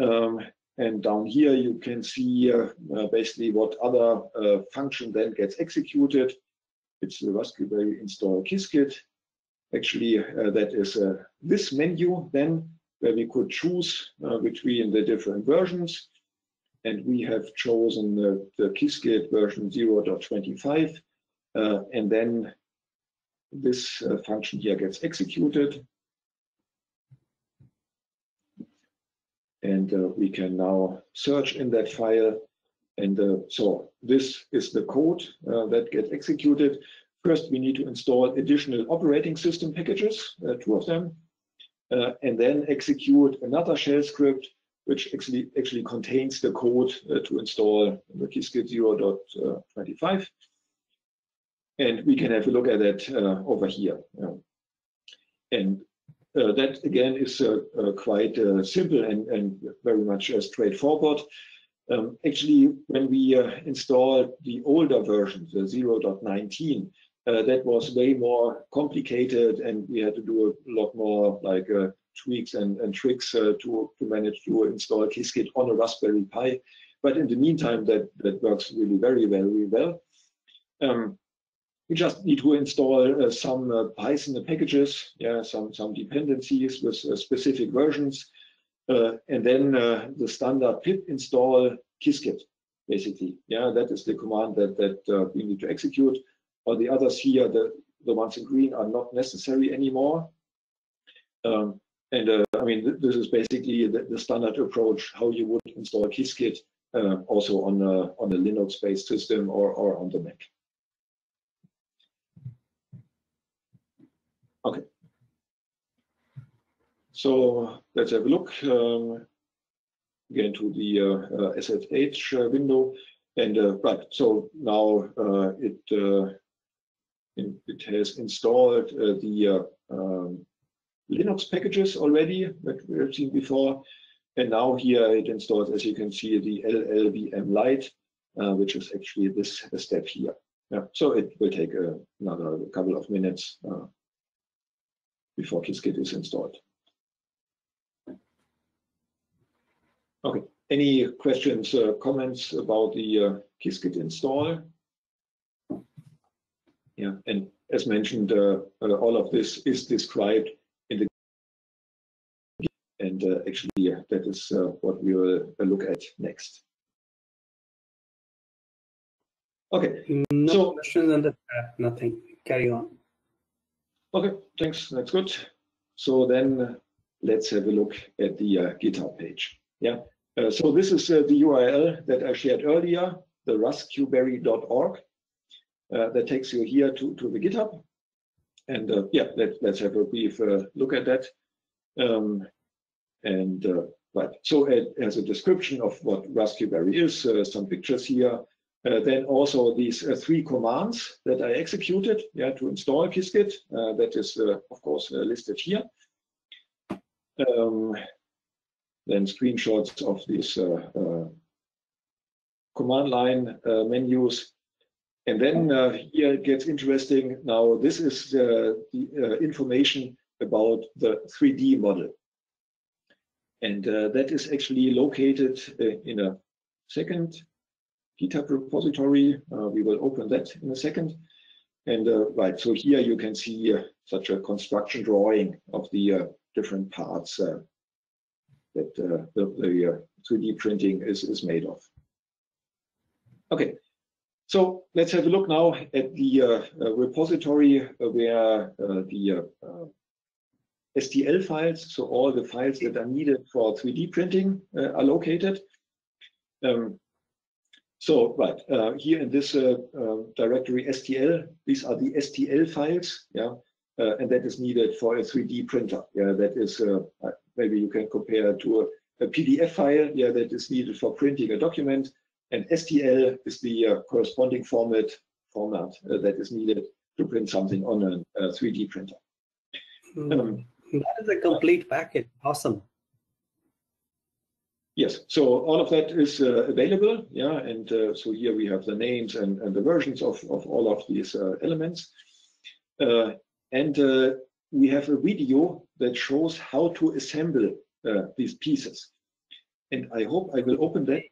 Um, and down here, you can see uh, uh, basically what other uh, function then gets executed. It's the Raspberry install Qiskit. Actually, uh, that is uh, this menu then where we could choose uh, between the different versions. And we have chosen the, the Qiskit version 0.25. and then this function here gets executed. And uh, we can now search in that file. And uh, so this is the code uh, that gets executed. First, we need to install additional operating system packages, uh, two of them, uh, and then execute another shell script, which actually actually contains the code uh, to install the Qiskit 0.25. And we can have a look at that over here. and uh, that again is uh, uh, quite simple and, and very much straightforward. Um, actually, when we installed the older version, the 0.19, uh, that was way more complicated and we had to do a lot more like uh, tweaks and, and tricks uh, to, to manage to install Qiskit on a Raspberry Pi. But in the meantime, that, that works really very, very well. Um, we just need to install uh, some uh, Python packages, yeah, some, some dependencies with uh, specific versions, uh, and then uh, the standard pip install Qiskit, basically. Yeah, that is the command that, that uh, we need to execute. All the others here, the, the ones in green, are not necessary anymore. Um, and I mean, th this is basically the, the, standard approach, how you would install Qiskit also on a, on a Linux-based system or, or on the Mac. Okay. So let's have a look um, again to the uh, SSH uh, window. And uh, right, so now uh, it, uh, it has installed uh, the um, Linux packages already that we have seen before. And now here it installs, as you can see, the LLVM Lite, which is actually this step here. Yeah, so it will take another couple of minutes before Qiskit is installed. Okay, any questions, uh, comments about the uh, Qiskit install? Yeah, and as mentioned, uh, uh all of this is described in the And uh, actually, that is uh, what we will look at next. Okay. No so, questions on the chat. Nothing. Carry on. Okay. Thanks. That's good. So then let's have a look at the uh, GitHub page. Yeah. Uh, so this is uh, the URL that I shared earlier, the rasqberry.org. Uh, that takes you here to, to the GitHub. And uh, yeah, let, let's have a brief uh, look at that. Um, and right, so as a description of what rustqberry is, some pictures here, uh, then also these uh, three commands that I executed yeah, to install Qiskit. Uh, that is, of course, listed here. Um, then screenshots of these command line menus. And then uh, here it gets interesting. Now, this is uh, the uh, information about the 3D model. And that is actually located in a second GitHub repository. Uh, we will open that in a second. And uh, right, so here you can see uh, such a construction drawing of the different parts that the, the 3D printing is, is made of. Okay, so let's have a look now at the uh, repository where uh, the uh, STL files, so all the files that are needed for 3D printing are located. Um, so, right, uh, here in this uh, uh, directory STL, these are the STL files, yeah, uh, and that is needed for a 3D printer. Yeah, that is, uh, uh, maybe you can compare to a, a, PDF file, yeah, that is needed for printing a document, and STL is the corresponding format format that is needed to print something on a, a 3D printer. Mm. Um, that is a complete package. Awesome. Yes, so all of that is uh, available, yeah, and uh, so here we have the names and, and the versions of, of all of these uh, elements. Uh, and uh, we have a video that shows how to assemble uh, these pieces. And I hope I will open that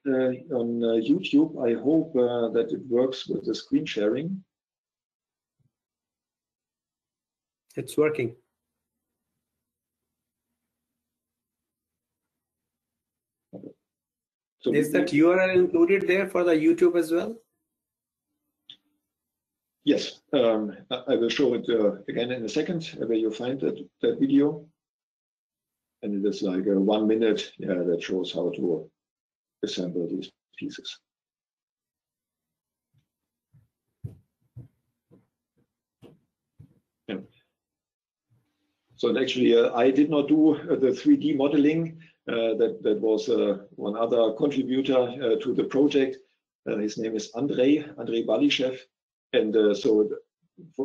on YouTube. I hope that it works with the screen sharing. It's working. So is that URL included there for the YouTube as well? Yes, um, I will show it uh, again in a second where you find that, that video. And it is like a one minute yeah, that shows how to assemble these pieces. Yeah. So actually, uh, I did not do uh, the 3D modeling uh, that, that was uh, one other contributor uh, to the project. his name is Andrei, Andrei Balishev. And so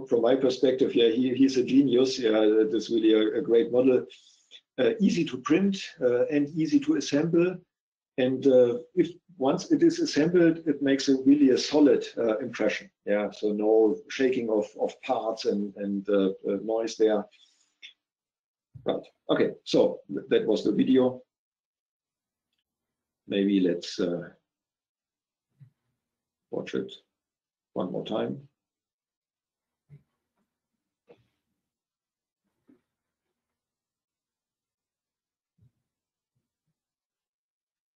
from my perspective, yeah, he, he's a genius. Yeah, that's really a, a great model. easy to print and easy to assemble. And if once it is assembled, it makes a really a solid uh, impression. Yeah, so no shaking of, of parts and, and uh, noise there. Right. Okay, so that was the video maybe let's uh, watch it one more time.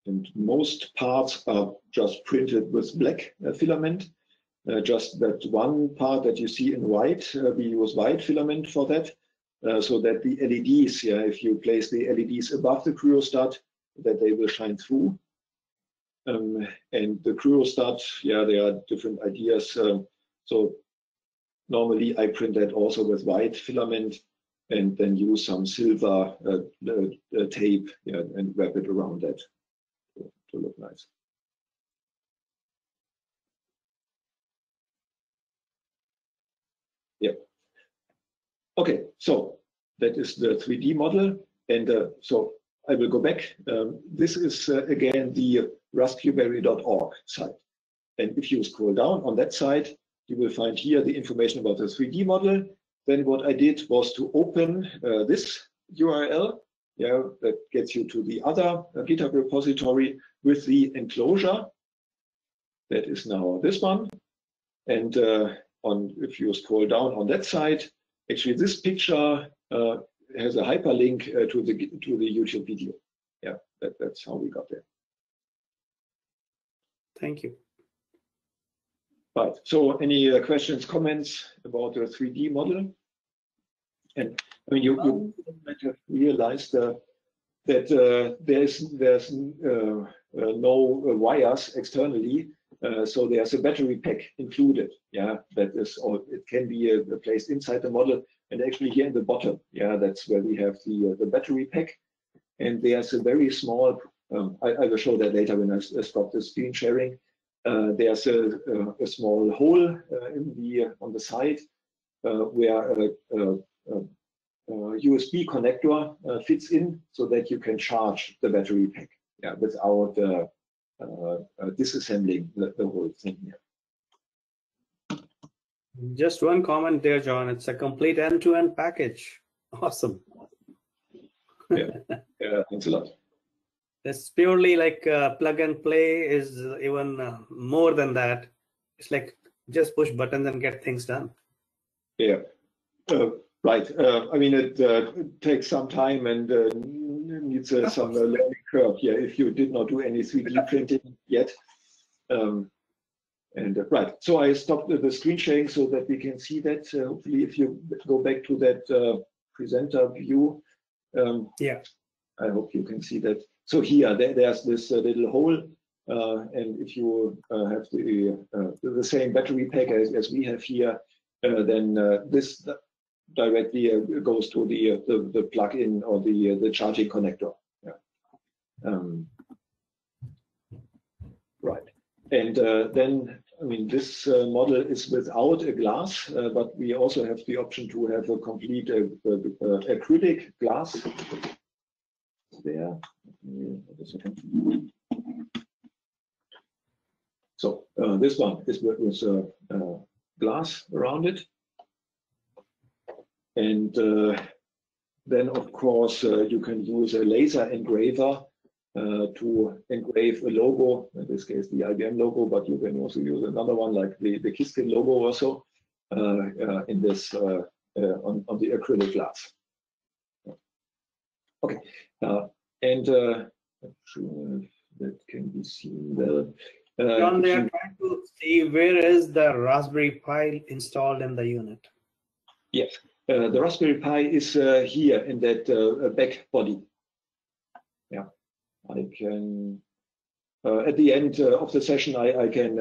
And most parts are just printed with black uh, filament. Uh, just that one part that you see in white, uh, we use white filament for that. Uh, so that the LEDs, yeah, if you place the LEDs above the cryostat, that they will shine through. Um, and the cryostat, yeah, there are different ideas. Um, so normally I print that also with white filament and then use some silver uh, uh, tape yeah, and wrap it around that to, to look nice. Yeah. Okay, so that is the 3D model. And uh, so I will go back. Um, this is uh, again the rasqberry.org site. And if you scroll down on that site, you will find here the information about the 3D model. Then what I did was to open uh, this URL, yeah, that gets you to the other uh, GitHub repository with the enclosure. That is now this one. And uh, on if you scroll down on that side, actually this picture uh, has a hyperlink uh, to the to the YouTube video. Yeah, that, that's how we got there. Thank you. Right. So, any uh, questions, comments about the 3D model? And I mean, you, you might have realized uh, that uh, there's there's uh, uh, no wires externally, uh, so there's a battery pack included. Yeah, that is, or it can be uh, placed inside the model. And actually, here in the bottom, yeah, that's where we have the the battery pack. And there's a very small. Um, I, I, will show that later when I stop the screen sharing. there's a, a, a, small hole in the on the side where a USB connector uh, fits in so that you can charge the battery pack yeah, without uh, uh, disassembling the, the, whole thing here. Just one comment there, John. It's a complete end-to-end package. Awesome. yeah. yeah, thanks a lot. It's purely like uh, plug and play is even uh, more than that. It's like just push buttons and get things done. Yeah. Uh, Right. Uh, I mean, it, uh, takes some time and uh, needs uh, some uh, learning curve Yeah, if you did not do any 3D printing yet. Um, and uh, right, so I stopped the screen sharing so that we can see that. hopefully, if you go back to that presenter view, um, yeah, I hope you can see that. So here, there, there's this little hole, and if you have the the same battery pack as, as we have here, then this directly uh, goes to the, uh, the, the plug-in or the uh, the charging connector. Yeah. Um, right. And then I mean, this uh, model is without a glass, uh, but we also have the option to have a complete uh, acrylic glass there. So this one is with glass around it. And uh, then, of course, uh, you can use a laser engraver uh, to engrave a logo, in this case, the IBM logo, but you can also use another one like the, the Qiskit logo also in this on, on the acrylic glass. Okay, and sure that can be seen well. Uh, John, they are trying to see where is the Raspberry Pi installed in the unit. Yes, uh, the Raspberry Pi is uh, here in that uh, back body. I can. at the end of the session, I, I can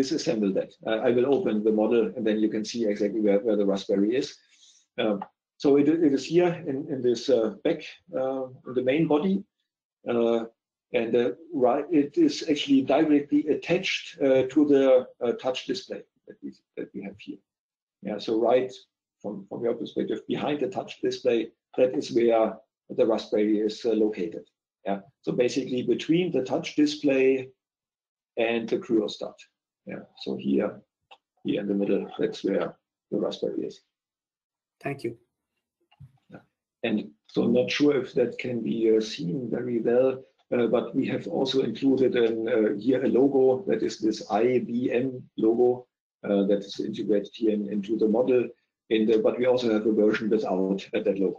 disassemble that. I will open the model, and then you can see exactly where, where the Raspberry is. Um, so it, it is here in, in this back, in the main body. and uh, right, it is actually directly attached uh, to the uh, touch display that we that we have here. Yeah, so right from, from your perspective, behind the touch display, that is where the Raspberry is uh, located. Yeah. So basically between the touch display and the cryostat. Yeah. So here, here in the middle, that's where the Raspberry is. Thank you. Yeah. And so I'm not sure if that can be uh, seen very well, uh, but we have also included an, uh, here a logo that is this IBM logo uh, that is integrated here in, into the model In the, but we also have a version without that logo.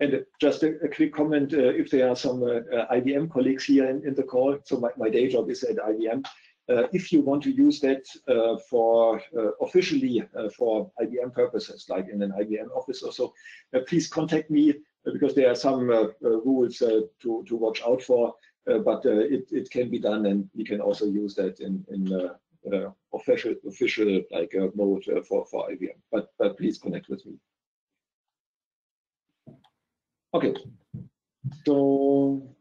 And just a, a quick comment, uh, if there are some uh, IBM colleagues here in, in, the call, so my, my, day job is at IBM, uh, if you want to use that uh, for uh, officially uh, for IBM purposes, like in an IBM office or so, please contact me because there are some rules to, to watch out for, but it, it can be done and we can also use that in, in uh, official official like uh, mode uh, for for IBM. But but please connect with me. Okay, so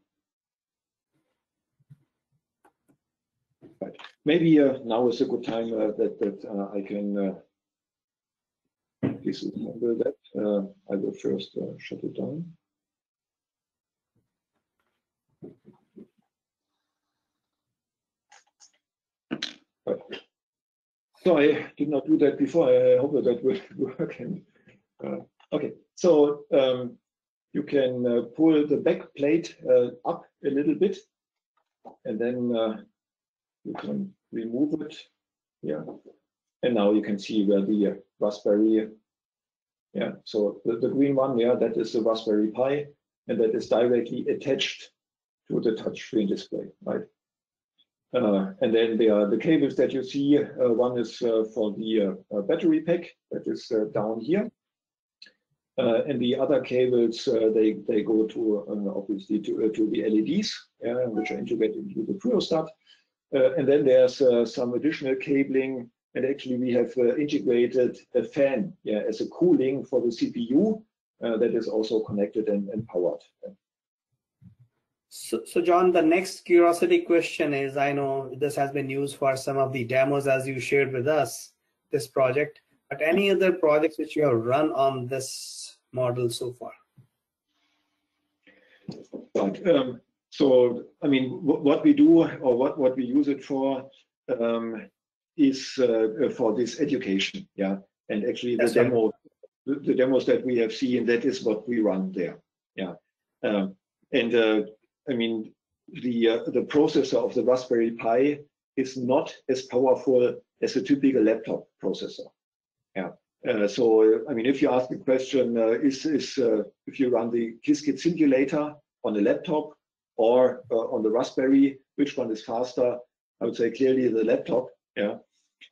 right. maybe uh, now is a good time uh, that that uh, I can please remember that. I will first shut it down. So I did not do that before. I hope that that will work. Uh, okay, so um, you can uh, pull the back plate uh, up a little bit, and then uh, you can remove it. Yeah, and now you can see where the Raspberry Yeah, so the, the green one, yeah, that is the Raspberry Pi, and that is directly attached to the touchscreen display, right? Uh, and then there are the cables that you see. Uh, one is uh, for the uh, battery pack that is uh, down here. Uh, and the other cables, uh, they, they go to, uh, obviously, to, uh, to the LEDs, yeah, which are integrated into the cryostat. and then there's some additional cabling. And actually, we have integrated a fan yeah, as a cooling for the CPU that is also connected and, and powered. So, so John, the next curiosity question is, I know this has been used for some of the demos as you shared with us, this project, but any other projects which you have run on this model so far? Right. Um, so, I mean, what we do or what, what we use it for um, is uh, for this education. Yeah. And actually the That's demo, right. the, the, demos that we have seen, that is what we run there. Yeah. Um, and uh, I mean, the uh, the processor of the Raspberry Pi is not as powerful as a typical laptop processor. Yeah. Uh, so, I mean, if you ask the question, uh, is is uh, if you run the Qiskit simulator on a laptop or uh, on the Raspberry, which one is faster? I would say clearly the laptop. Yeah.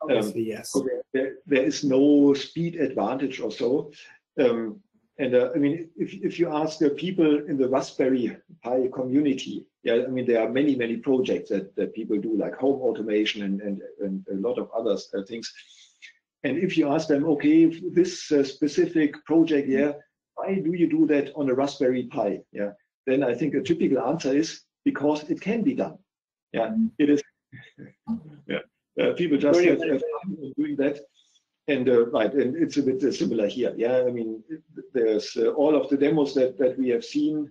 Obviously, um, yes. So there, there is no speed advantage or so. Um, and uh, I mean, if, if you ask the people in the Raspberry Pi community, yeah, I mean, there are many, many projects that, that people do, like home automation and, and, and a lot of other uh, things. And if you ask them, okay, this uh, specific project, yeah, why do you do that on a Raspberry Pi? Yeah, then I think a typical answer is because it can be done. Yeah, it is. yeah, uh, people just have, have fun doing that and uh, right, and it's a bit uh, similar here. Yeah, I mean, there's uh, all of the demos that that we have seen,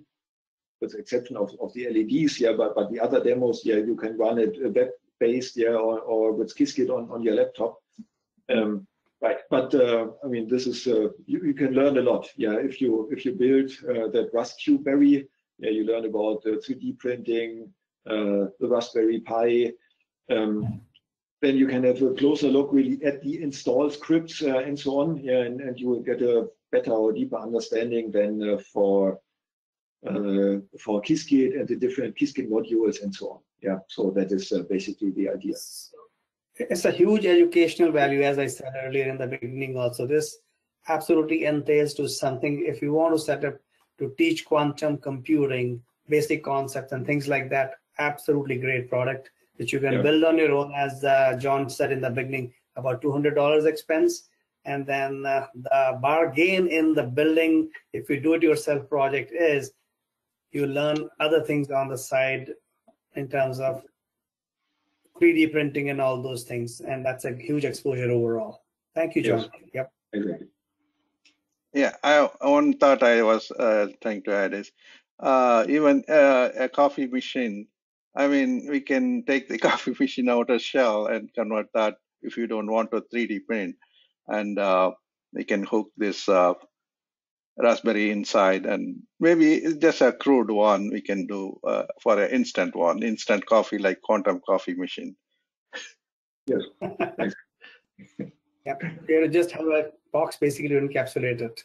with the exception of, of the LEDs. Yeah, but but the other demos, yeah, you can run it uh, web-based, yeah, or, or with Qiskit on on your laptop. Um, right, but uh, I mean, this is uh, you, you can learn a lot. Yeah, if you if you build that RasQberry, yeah, you learn about 3D printing, the Raspberry Pi. Um, then you can have a closer look really at the install scripts uh, and so on. Yeah, and, and you will get a better or deeper understanding than uh, for uh, for Qiskit and the different Qiskit modules and so on. Yeah, so that is uh, basically the idea. It's a huge educational value, as I said earlier in the beginning. Also, this absolutely entails to something. If you want to set up to teach quantum computing, basic concepts and things like that, absolutely great product which you can yeah. build on your own, as uh, John said in the beginning, about $200 expense. And then uh, the bargain in the building, if you do it yourself project is you learn other things on the side in terms of 3D printing and all those things. And that's a huge exposure overall. Thank you, John. Yes. Yep. Yeah, I, one thought I was uh, trying to add is uh, even uh, a coffee machine I mean, we can take the coffee machine out of shell and convert that if you don't want to 3D print, and uh, we can hook this uh, Raspberry inside, and maybe it's just a crude one we can do uh, for an instant one, instant coffee like quantum coffee machine. Yes. yeah, you just have a box basically to encapsulate it.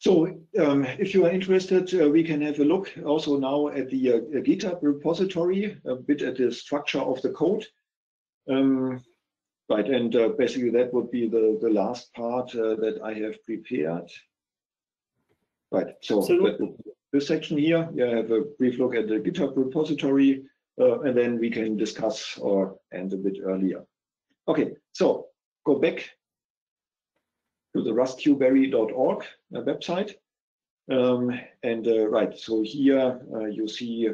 So um, if you are interested, uh, we can have a look also now at the uh, GitHub repository, a bit at the structure of the code. Um, right, and uh, basically that would be the, the last part uh, that I have prepared. Right, so this section here, you have a brief look at the GitHub repository, uh, and then we can discuss or end a bit earlier. Okay, so go back to the rasqberry.org uh, website. Um, and uh, right, so here uh, you see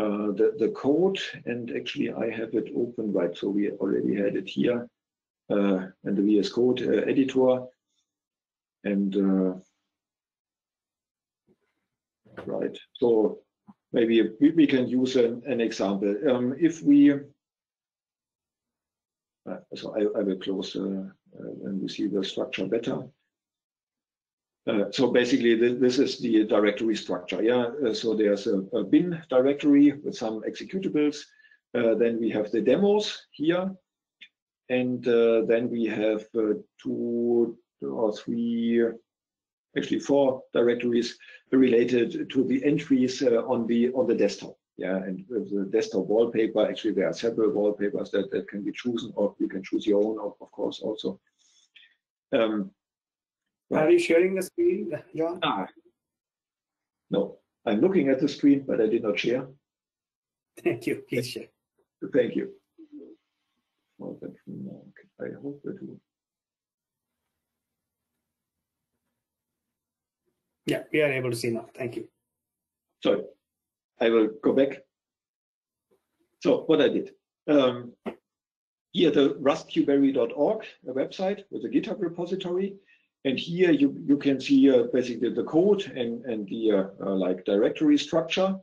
uh, the, the code, and actually I have it open, right, so we already had it here, uh, and the VS Code uh, editor. And right, so maybe we, we can use an, an example. Um, if we, so I, I will close uh, and we see the structure better. Uh, so basically, th this is the directory structure. Yeah, uh, so there's a, a, bin directory with some executables. then we have the demos here, and uh, then we have uh, two or three, actually four directories related to the entries uh, on the on the desktop. Yeah, and the desktop wallpaper, actually there are several wallpapers that, that can be chosen, or you can choose your own, of, of course, also. Um, Are you sharing the screen, John? ah, no, I'm looking at the screen, but I did not share. Thank you. Please share. Thank you. Well, that remark, I hope that will. Yeah, we are able to see now. Thank you. Sorry, I will go back. So what I did. Um, here the rasqberry.org a website with a GitHub repository. And here you, you can see uh, basically the code and, and the uh, uh, like directory structure.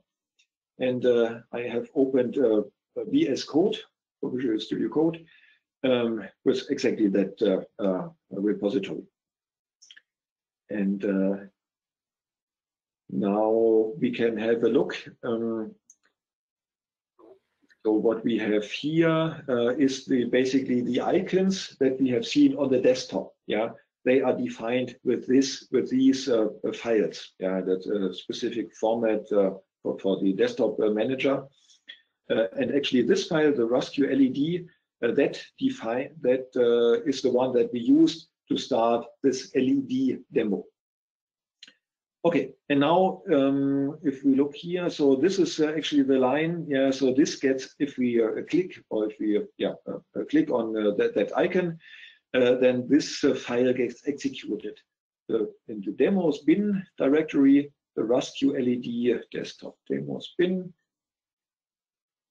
And uh, I have opened uh, VS Code, Visual Studio Code, um, with exactly that repository. And now we can have a look. Um, so what we have here uh, is the basically the icons that we have seen on the desktop. Yeah, they are defined with this with these uh, files. Yeah, that uh, specific format uh, for, for the desktop uh, manager. Uh, and actually, this file, the RasQLED, that define that is the one that we used to start this LED demo. Okay, and now um, if we look here, so this is uh, actually the line. Yeah, so this gets if we uh, click or if we uh, yeah click on that that icon, then this file gets executed. in the demos bin directory, the RasQ LED desktop demos bin,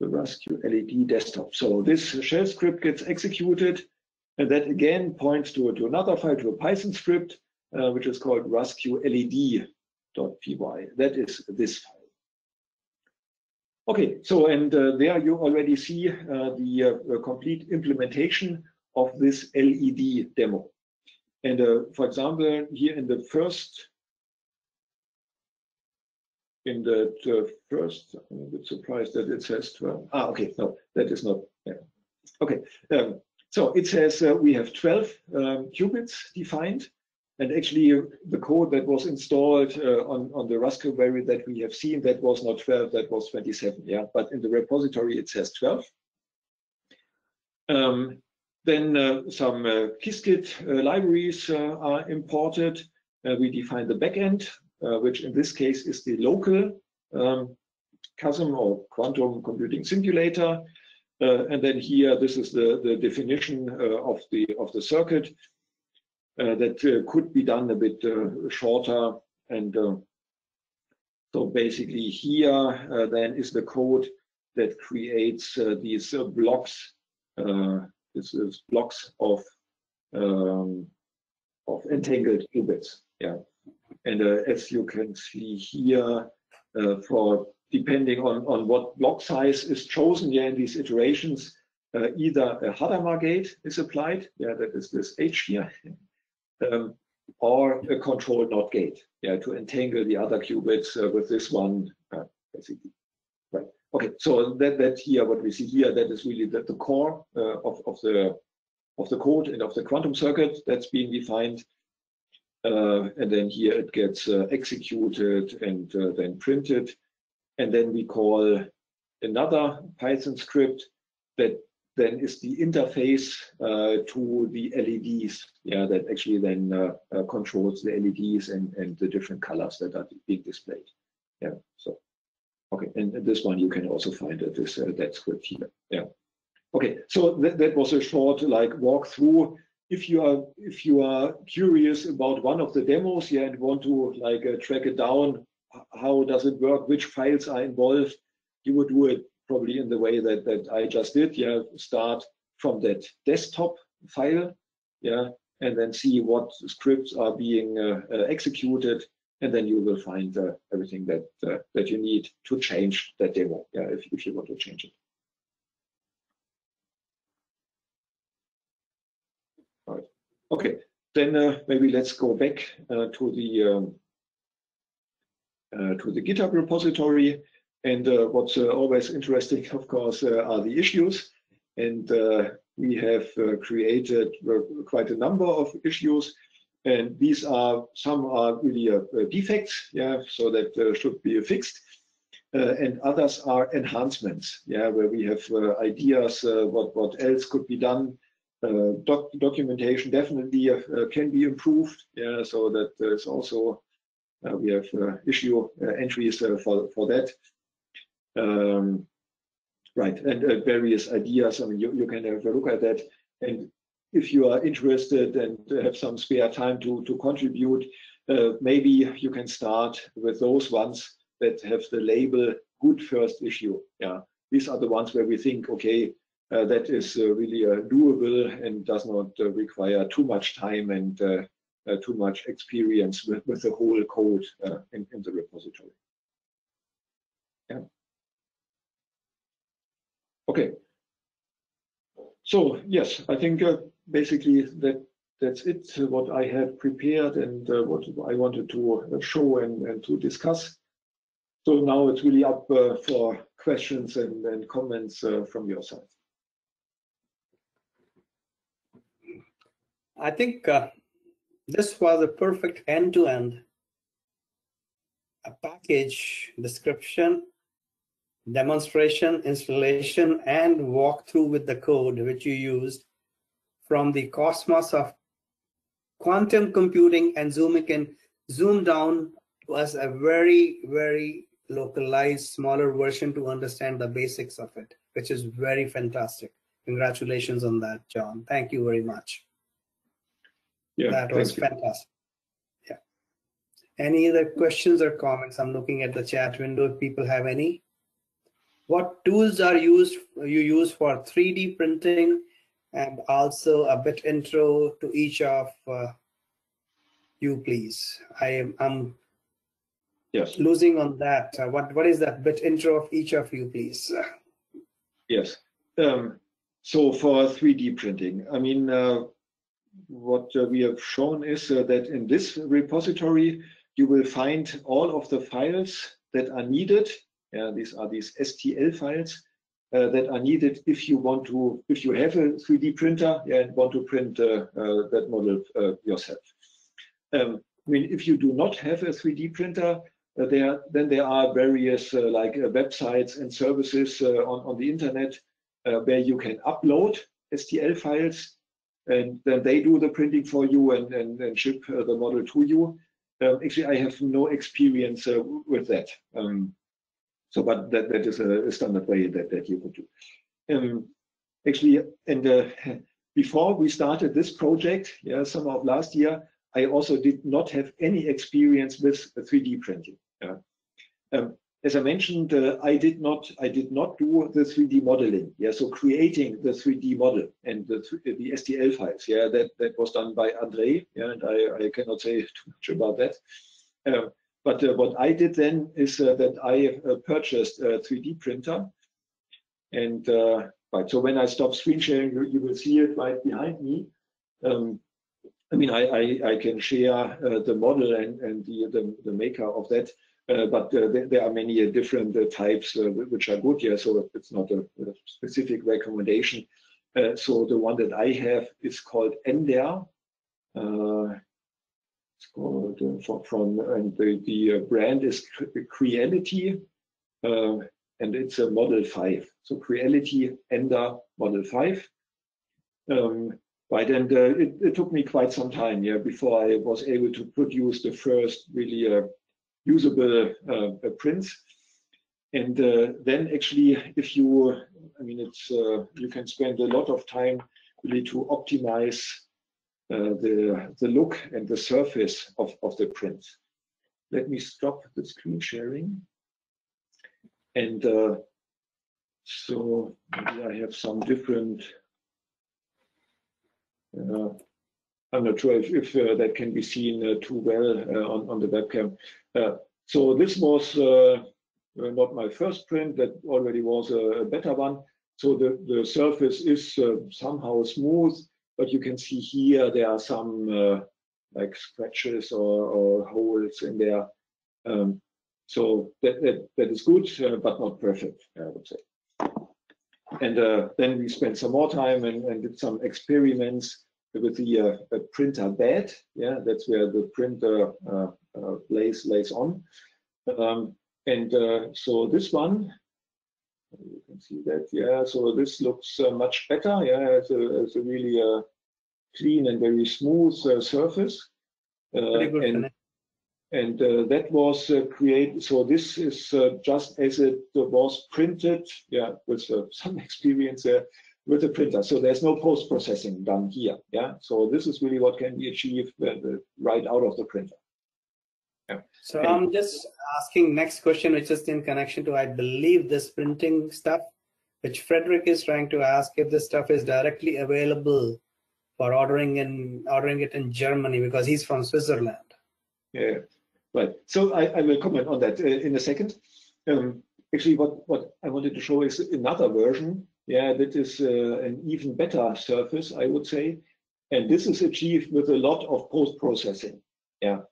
the RasQ LED desktop. So this shell script gets executed, and that again points to, to another file, to a Python script, uh, which is called RasQLED .py. That is this file. Okay, so and uh, there you already see uh, the uh, complete implementation of this LED demo. And uh, for example, here in the first, in the uh, first, I'm a bit surprised that it says 12. Ah, okay, no, that is not. Yeah. Okay, um, so it says uh, we have 12 um, qubits defined and actually, the code that was installed uh, on, on the Raspberry that we have seen, that was not 12, that was 27. Yeah, but in the repository, it says 12. Um, then uh, some uh, Qiskit uh, libraries uh, are imported. Uh, we define the backend, uh, which in this case is the local um, QASM or quantum computing simulator. and then here, this is the, the definition of the of the circuit uh, that uh, could be done a bit uh, shorter. And so basically here then is the code that creates these blocks, this is blocks of um, of entangled qubits. Yeah, and uh, as you can see here, uh, for depending on on what block size is chosen, yeah, in these iterations, uh, either a Hadamard gate is applied. Yeah, that is this H here, um, or a control NOT gate, yeah, to entangle the other qubits uh, with this one, uh, basically. Okay. So that that here, what we see here, that is really the, the core uh, of of the of the code and of the quantum circuit that's being defined. Uh, and then here it gets uh, executed and uh, then printed. And then we call another Python script that then is the interface uh, to the LEDs, yeah, that actually then uh, controls the LEDs and, and the different colors that are being displayed. Yeah, so, okay, and, this one you can also find uh, this uh, that script here. Yeah, okay, so that, that was a short like walkthrough. If you are if you are curious about one of the demos, yeah, and want to like uh, track it down, how does it work, which files are involved, you would do it probably in the way that, that I just did. Yeah, start from that desktop file, yeah, and then see what scripts are being uh, uh, executed, and then you will find uh, everything that uh, that you need to change that demo. Yeah, if if you want to change it. All right. Okay. Then uh, maybe let's go back uh, to the um, to the GitHub repository and uh, what's uh, always interesting, of course, uh, are the issues. and we have created quite a number of issues and these are some are really uh, defects, yeah, so that uh, should be fixed. Uh, and others are enhancements, yeah, where we have uh, ideas uh, what what else could be done. Uh, doc documentation definitely can be improved, yeah, so that there's also we have issue entries for for that. Um, right, and various ideas. I mean, you, you can have a look at that. And if you are interested and have some spare time to, to contribute, uh, maybe you can start with those ones that have the label good first issue. Yeah, these are the ones where we think, okay, uh, that is uh, really uh, doable and does not uh, require too much time and uh, too much experience with, with the whole code in, in the repository. Yeah. Okay. So yes, I think basically that that's it what I had prepared and uh, what I wanted to uh, show and, and to discuss. So now it's really up uh, for questions and, and comments uh, from your side. I think uh, this was a perfect end-to-end -end, a package description, demonstration, installation, and walkthrough with the code which you used from the cosmos of quantum computing and zooming in, zoom down was a very, very localized, smaller version to understand the basics of it, which is very fantastic. Congratulations on that, John. Thank you very much. Yeah, that was fantastic. Yeah. Any other questions or comments? I'm looking at the chat window if people have any. What tools are used you use for 3D printing and also a bit intro to each of uh, you, please. I am I'm yes losing on that. Uh, what what is that bit intro of each of you, please? Yes. Um, so for 3D printing, I mean, uh, what uh, we have shown is uh, that in this repository, you will find all of the files that are needed. Yeah, these are these STL files uh, that are needed if you want to, if you have a 3D printer and want to print uh, uh, that model uh, yourself. Um, I mean, if you do not have a 3D printer, uh, there then there are various uh, like websites and services on, on the internet where you can upload STL files and then they do the printing for you and, and, and ship the model to you. Um, actually, I have no experience with that. Um, so, but that, that is a, standard way that, that you could do. Um, actually, and uh, before we started this project, yeah, summer of last year, I also did not have any experience with 3D printing. Yeah. Um, as I mentioned, uh, I did not I did not do the 3D modeling. Yeah, so creating the 3D model and the, the STL files. Yeah, that that was done by Andre. Yeah, and I, I cannot say too much about that. Um, but uh, what I did then is uh, that I uh, purchased a 3D printer. And right, so when I stop screen sharing, you, you will see it right behind me. Um, I mean, I, I, I can share uh, the model and, and the, the, the maker of that, uh, but uh, there, there, are many different types which are good. Yeah, so it's not a, a specific recommendation. so the one that I have is called Ender. It's called uh, from, and the, the uh, brand is Creality, uh, and it's a Model 5. So Creality Ender Model 5. Um, right, and uh, it, it, took me quite some time yeah, before I was able to produce the first really uh, usable uh, prints. And then actually, if you, I mean, it's you can spend a lot of time really to optimize uh, the, the look and the surface of, of the print. Let me stop the screen sharing. And uh, so I have some different, uh, I'm not sure if, if uh, that can be seen uh, too well uh, on, on the webcam. so this was not my first print, that already was a, a better one. So the, the surface is somehow smooth but you can see here there are some uh, like scratches or, or, holes in there. Um, so that, that, that is good, uh, but not perfect, I would say. and uh, then we spent some more time and, and did some experiments with the uh, printer bed. Yeah, that's where the printer uh, uh, lays lays on. Um, and so this one, you can see that. Yeah, so this looks uh, much better. Yeah, it's a, it's a really uh, clean and very smooth uh, surface. Very good and, and uh, that was uh, created so this is uh, just as it was printed yeah with some experience there with the printer so there's no post processing done here yeah so this is really what can be achieved right out of the printer yeah. So I'm just asking next question, which is in connection to, I believe, this printing stuff, which Frederick is trying to ask if this stuff is directly available for ordering in ordering it in Germany because he's from Switzerland. Yeah, right. So I, I will comment on that uh, in a second. Um, actually, what what I wanted to show is another version. Yeah, that is uh, an even better surface, I would say, and this is achieved with a lot of post processing. Yeah.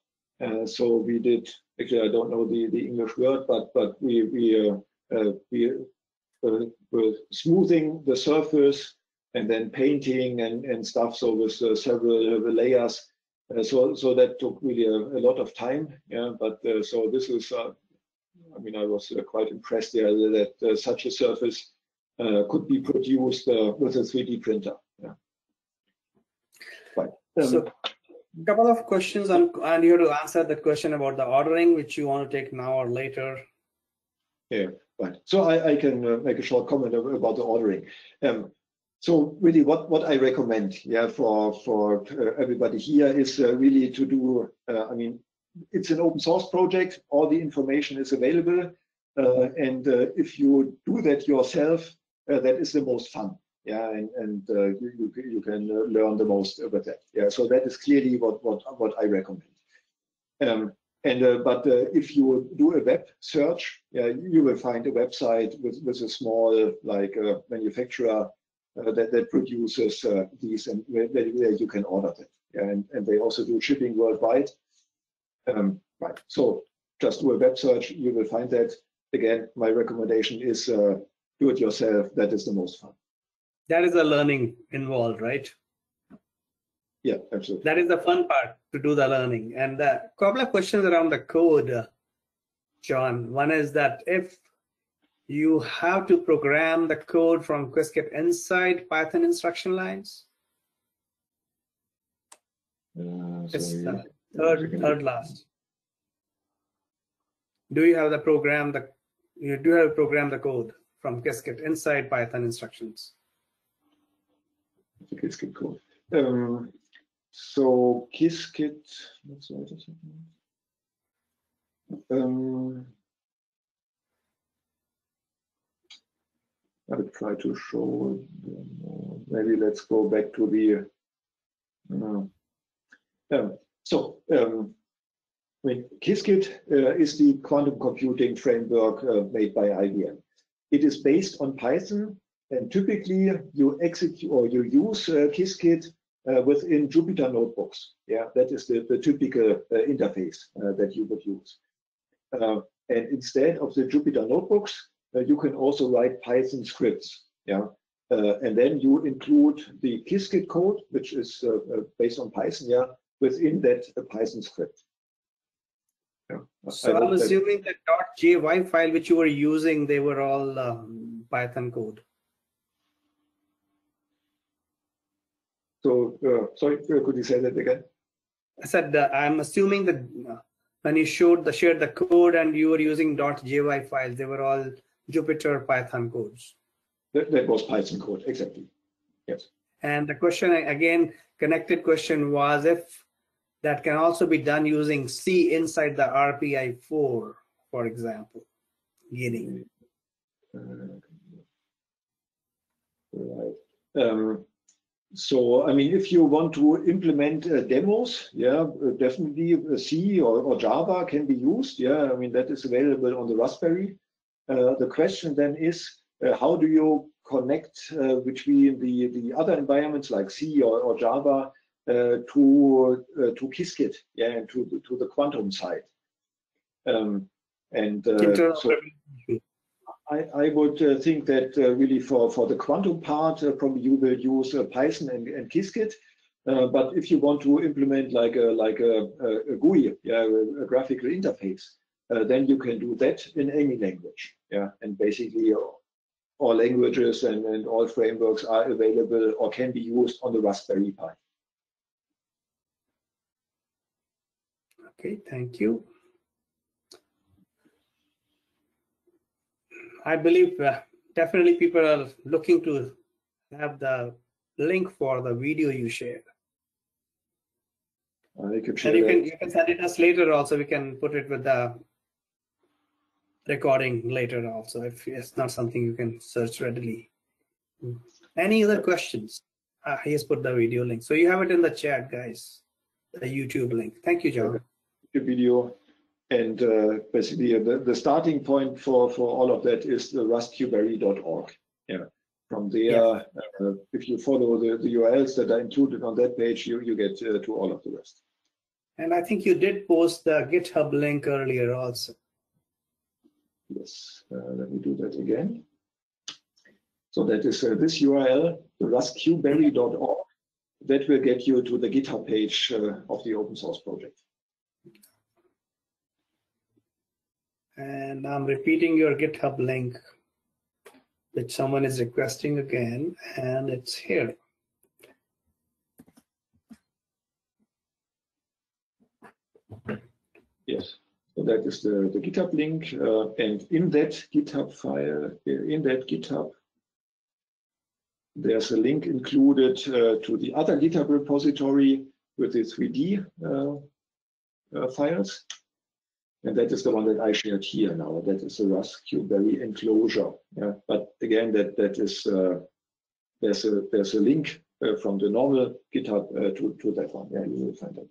Uh, so we did actually I don't know the, the English word, but but we we uh, uh, we uh, were smoothing the surface and then painting and and stuff. So with several layers uh, so so that took really a, a, lot of time. Yeah, but uh, so this is. Uh, I mean, I was quite impressed there that such a surface could be produced with a 3D printer. Yeah. Right. Um, so, couple of questions, on, and you have to answer the question about the ordering, which you want to take now or later. Yeah, right. So I, I can uh, make a short comment about the ordering. Um, so really what, what I recommend yeah, for, for uh, everybody here is uh, really to do, uh, I mean, it's an open source project, all the information is available. Uh, and uh, if you do that yourself, that is the most fun. Yeah, and, and you, you, you, can learn the most about that. Yeah, so that is clearly what, what, what I recommend. Um, and but if you do a web search, yeah, you will find a website with, with a small like manufacturer uh, that, that produces uh, these and where, where, you can order them. yeah, And, and they also do shipping worldwide. Um, right. So just do a web search, you will find that. Again, my recommendation is uh, do it yourself. That is the most fun. That is the learning involved, right? Yeah, absolutely. That is the fun part to do the learning. And a couple of questions around the code, John. One is that if you have to program the code from Qiskit inside Python instruction lines. Uh, it's uh, third, third last. Do you have the program the you do have to program the code from Qiskit inside Python instructions? The Qiskit code. Um, so Qiskit, wait a second. Um, I will try to show. Maybe let's go back to the. Uh, um, so, um, I mean, Qiskit uh, is the quantum computing framework uh, made by IBM. It is based on Python, and typically you execute or you use uh, Qiskit uh, within Jupyter notebooks. Yeah, that is the, the typical uh, interface uh, that you would use. and instead of the Jupyter notebooks, uh, you can also write Python scripts. Yeah. Uh, and then you include the Qiskit code, which is uh, based on Python, yeah, within that Python script. Yeah. So I'm assuming that .jy file which you were using, they were all um, Python code. So, uh, sorry, could you say that again? I said uh, I'm assuming that uh, when you showed the shared the code and you were using .jy files, they were all Jupyter Python codes. That, that was Python code, exactly. Yes. And the question again, connected question was if that can also be done using C inside the RPI4, for example, Guinea. Uh, right. Um, so, I mean, if you want to implement uh, demos, yeah, uh, definitely C or, or, Java can be used. Yeah, I mean, that is available on the Raspberry. Uh, the question then is, uh, how do you connect uh, between the, the other environments like C or, or Java to to Qiskit, yeah, and to the, to the quantum side. Um, and so I, I would uh, think that uh, really for, for the quantum part, uh, probably you will use uh, Python and, and Qiskit. Uh, but if you want to implement like a like a, a, GUI, yeah, a, a graphical interface, uh, then you can do that in any language. Yeah, and basically all languages and, and all frameworks are available or can be used on the Raspberry Pi. Okay, thank you. I believe uh, definitely people are looking to have the link for the video you shared. I can And you that. can you can send it us later also. We can put it with the recording later also if it's not something you can search readily. Hmm. Any other questions? Uh, he has put the video link. So you have it in the chat, guys. The YouTube link. Thank you, John. the video. And uh, basically, uh, the, the starting point for, for all of that is the rasqberry.org. Yeah. From there, Yeah. uh, if you follow the, the URLs that are included on that page, you, you get uh, to all of the rest. And I think you did post the GitHub link earlier also. Yes, uh, let me do that again. So that is uh, this URL, the rasqberry.org. That will get you to the GitHub page uh, of the open source project. And I'm repeating your GitHub link, which someone is requesting again, and it's here. Yes. So that is the, the GitHub link. Uh, and in that GitHub file, uh, in that GitHub, there's a link included uh, to the other GitHub repository with the 3D uh, uh, files. And that is the one that I shared here now. That is the Raspberry enclosure. Yeah. But again, that that is uh, there's a there's a link uh, from the normal GitHub uh, to to that one. Yeah, you will find it.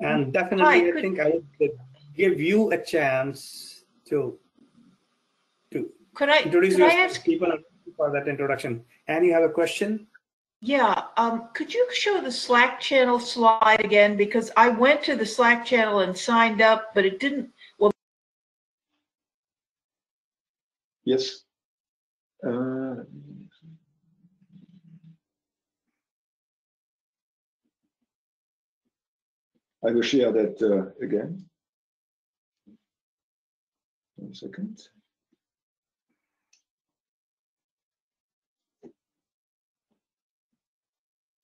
And definitely, Hi, I could- think I would give you a chance to to Could I, introduce could I ask, People for that introduction. And you have a question? Yeah, um, could you show the Slack channel slide again? Because I went to the Slack channel and signed up, but it didn't, well, Yes. Uh, I will share that uh, again. One second.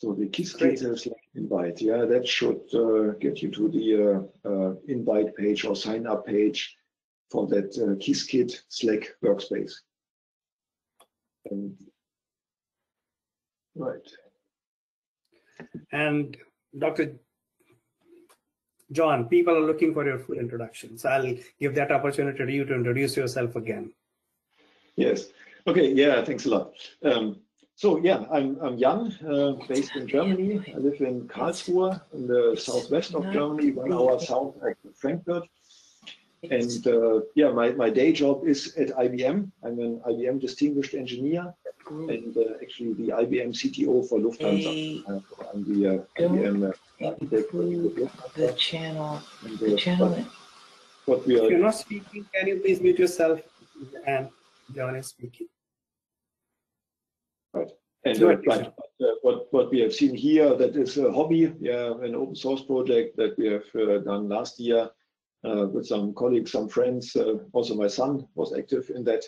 So the Qiskit Great. like invite, yeah, that should uh, get you to the uh, uh, invite page or sign up page for that uh, Qiskit Slack workspace. And right, And Dr. John, people are looking for your full introduction. So I'll give that opportunity to you to introduce yourself again. yes, okay, yeah, thanks a lot. Um, so yeah, I'm I'm Jan, uh, based in Germany. I live in Karlsruhe, in the southwest of Germany, one hour south of Frankfurt. And uh, yeah, my, my day job is at IBM. I'm an IBM distinguished engineer and uh, actually the IBM CTO for Lufthansa. Uh, so I'm the uh, IBM uh, architect for the channel, And, the uh, channel. what- What we If you're are, not speaking, can you please mute yourself? And John is speaking. And uh, right, uh, what what we have seen here, that is a hobby, yeah, an open source project that we have uh, done last year uh, with some colleagues, some friends. Uh, also, my son was active in that.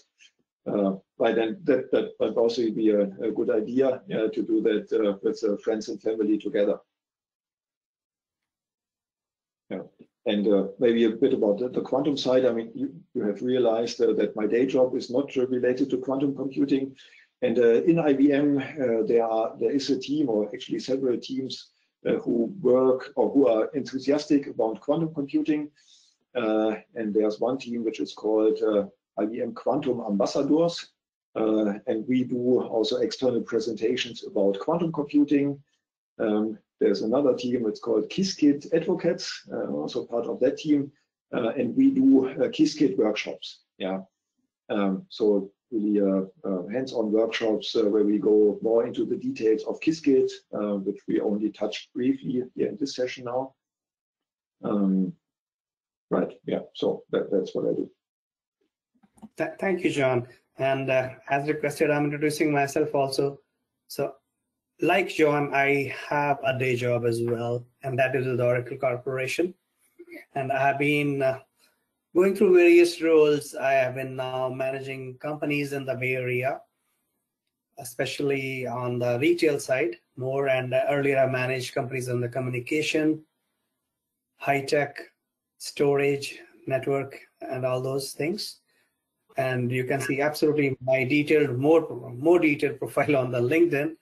Uh, right, and that that might also be a, a good idea yeah, to do that with friends and family together. Yeah, and uh, maybe a bit about the, the quantum side. I mean, you, you have realized uh, that my day job is not related to quantum computing. And uh, in IBM, uh, there are there is a team, or actually several teams, uh, who work or who are enthusiastic about quantum computing. Uh, and there's one team which is called uh, IBM Quantum Ambassadors, uh, and we do also external presentations about quantum computing. Um, there's another team, it's called Qiskit Advocates, also part of that team, and we do uh, Qiskit workshops. Yeah, um, so really uh, uh, hands-on workshops uh, where we go more into the details of Qiskit, which we only touched briefly here in this session now. Um, right, yeah, so that, that's what I do. Th- thank you, John. And uh, as requested, I'm introducing myself also. So, like John, I have a day job as well, and that is with Oracle Corporation. And I have been uh, going through various roles. I have been now managing companies in the Bay Area, especially on the retail side more. And earlier, I managed companies in the communication, high tech, storage, network, and all those things and you can see absolutely my detailed more more detailed profile on the linkedin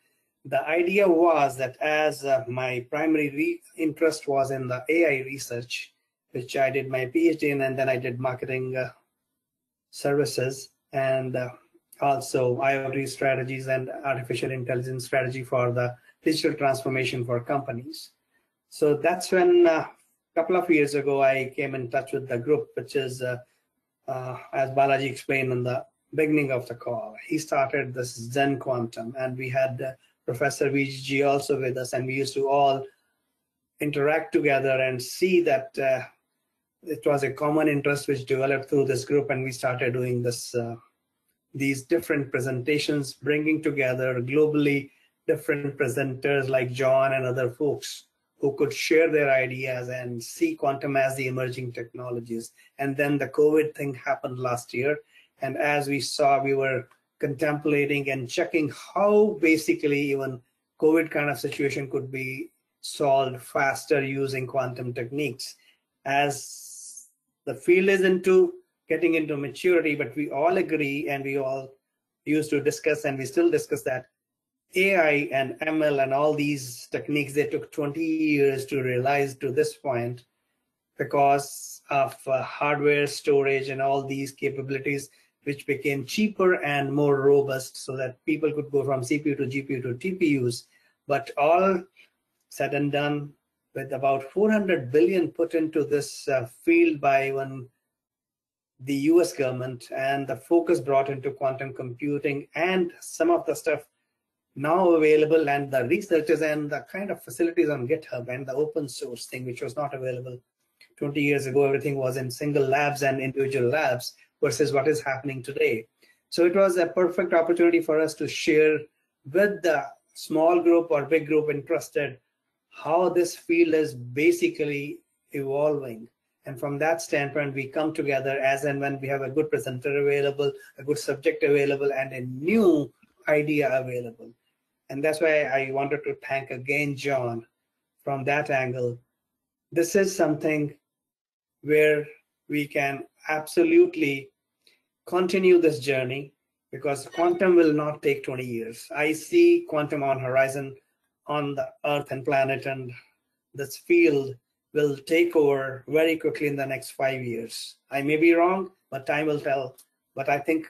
the idea was that as uh, my primary interest was in the ai research which i did my phd in and then i did marketing uh, services and uh, also iot strategies and artificial intelligence strategy for the digital transformation for companies. So that's when a uh, couple of years ago i came in touch with the group which is uh, uh, as Balaji explained in the beginning of the call, he started this Zen Quantum, and we had Professor VGG also with us, and we used to all interact together and see that uh, it was a common interest which developed through this group, and we started doing this uh, these different presentations, bringing together globally different presenters like John and other folks who could share their ideas and see quantum as the emerging technologies. And then the COVID thing happened last year. And as we saw, we were contemplating and checking how basically even COVID kind of situation could be solved faster using quantum techniques. As the field is into getting into maturity, but we all agree and we all used to discuss and we still discuss that AI and ML and all these techniques, they took 20 years to realize to this point because of uh, hardware storage and all these capabilities, which became cheaper and more robust so that people could go from CPU to GPU to TPUs. But all said and done with about 400 billion put into this uh, field by one the US government and the focus brought into quantum computing and some of the stuff now available and the researchers and the kind of facilities on GitHub and the open source thing, which was not available 20 years ago, everything was in single labs and individual labs versus what is happening today. So it was a perfect opportunity for us to share with the small group or big group interested how this field is basically evolving. And from that standpoint, we come together as and when we have a good presenter available, a good subject available, and a new idea available. And that's why I wanted to thank again John from that angle. This is something where we can absolutely continue this journey because quantum will not take 20 years. I see quantum on horizon on the earth and planet and this field will take over very quickly in the next five years. I may be wrong, but time will tell. But I think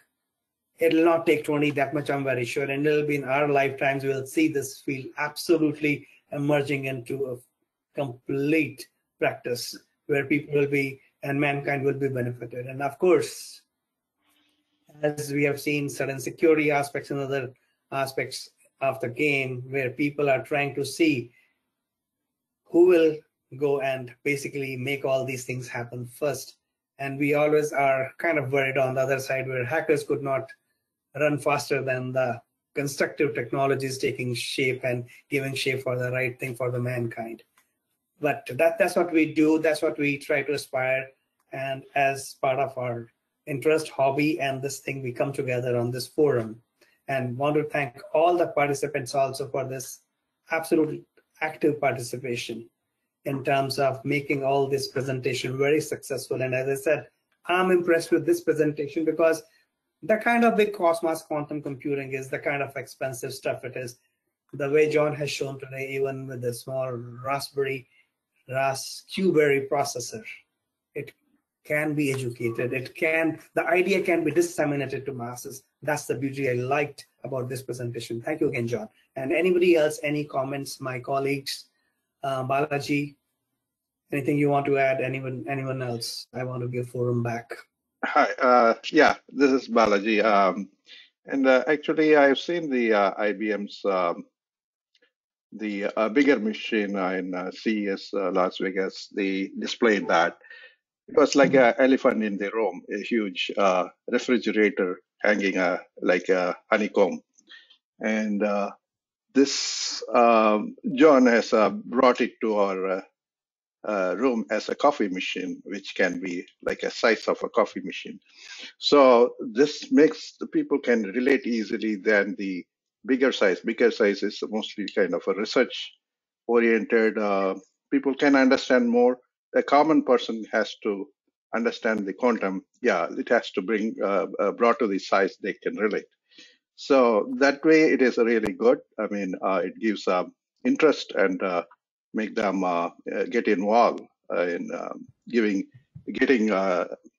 it'll not take 20 that much i'm very sure and it'll be in our lifetimes we'll see this field absolutely emerging into a complete practice where people will be and mankind will be benefited and of course as we have seen certain security aspects and other aspects of the game where people are trying to see who will go and basically make all these things happen first and we always are kind of worried on the other side where hackers could not run faster than the constructive technologies taking shape and giving shape for the right thing for the mankind. But that, that's what we do. That's what we try to aspire. And as part of our interest, hobby, and this thing, we come together on this forum and want to thank all the participants also for this absolute active participation in terms of making all this presentation very successful. And as I said, I'm impressed with this presentation because the kind of big cosmos quantum computing is the kind of expensive stuff it is. The way John has shown today, even with the small Raspberry Raspberry processor, it can be educated. It can, the idea can be disseminated to masses. That's the beauty I liked about this presentation. Thank you again, John. And anybody else, any comments, my colleagues, uh, Balaji, anything you want to add? Anyone, anyone else? I want to give forum back. Hi, uh, yeah, this is Balaji. Um, and uh, actually, I've seen the uh, IBM's um, the uh, bigger machine in uh, CES Las Vegas. They displayed that, it was like an elephant in the room, a huge uh, refrigerator hanging uh, like a honeycomb. And uh, this um, John has uh, brought it to our uh, uh, room as a coffee machine, which can be like a size of a coffee machine. So this makes the people can relate easily than the bigger size. Bigger size is mostly kind of a research oriented. People can understand more. The common person has to understand the quantum. Yeah, it has to bring uh, uh, brought to the size they can relate. So that way, it is really good. I mean, uh, it gives uh, interest and uh, make them uh, get involved in um, giving, getting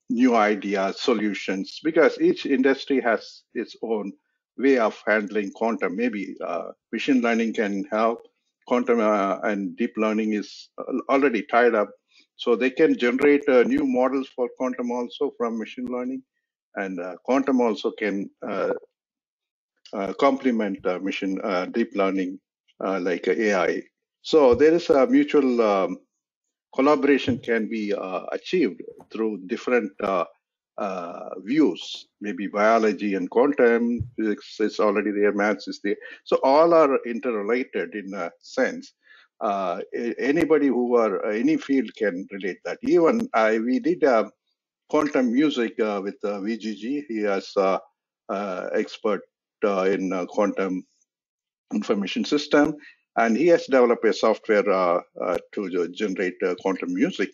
new ideas, solutions, because each industry has its own way of handling quantum. Maybe uh, machine learning can help. Quantum uh, and deep learning is already tied up so they can generate uh, new models for quantum also from machine learning, and uh, quantum also can uh, complement machine deep learning like AI. So there is a mutual um, collaboration can be achieved through different uh, views, maybe biology and quantum physics is already there, maths is there. So all are interrelated in a sense uh, anybody who are uh, any field can relate that. Even I, we did uh, quantum music uh, with uh, VGG. He is uh, expert in quantum information system, and he has developed a software to generate quantum music.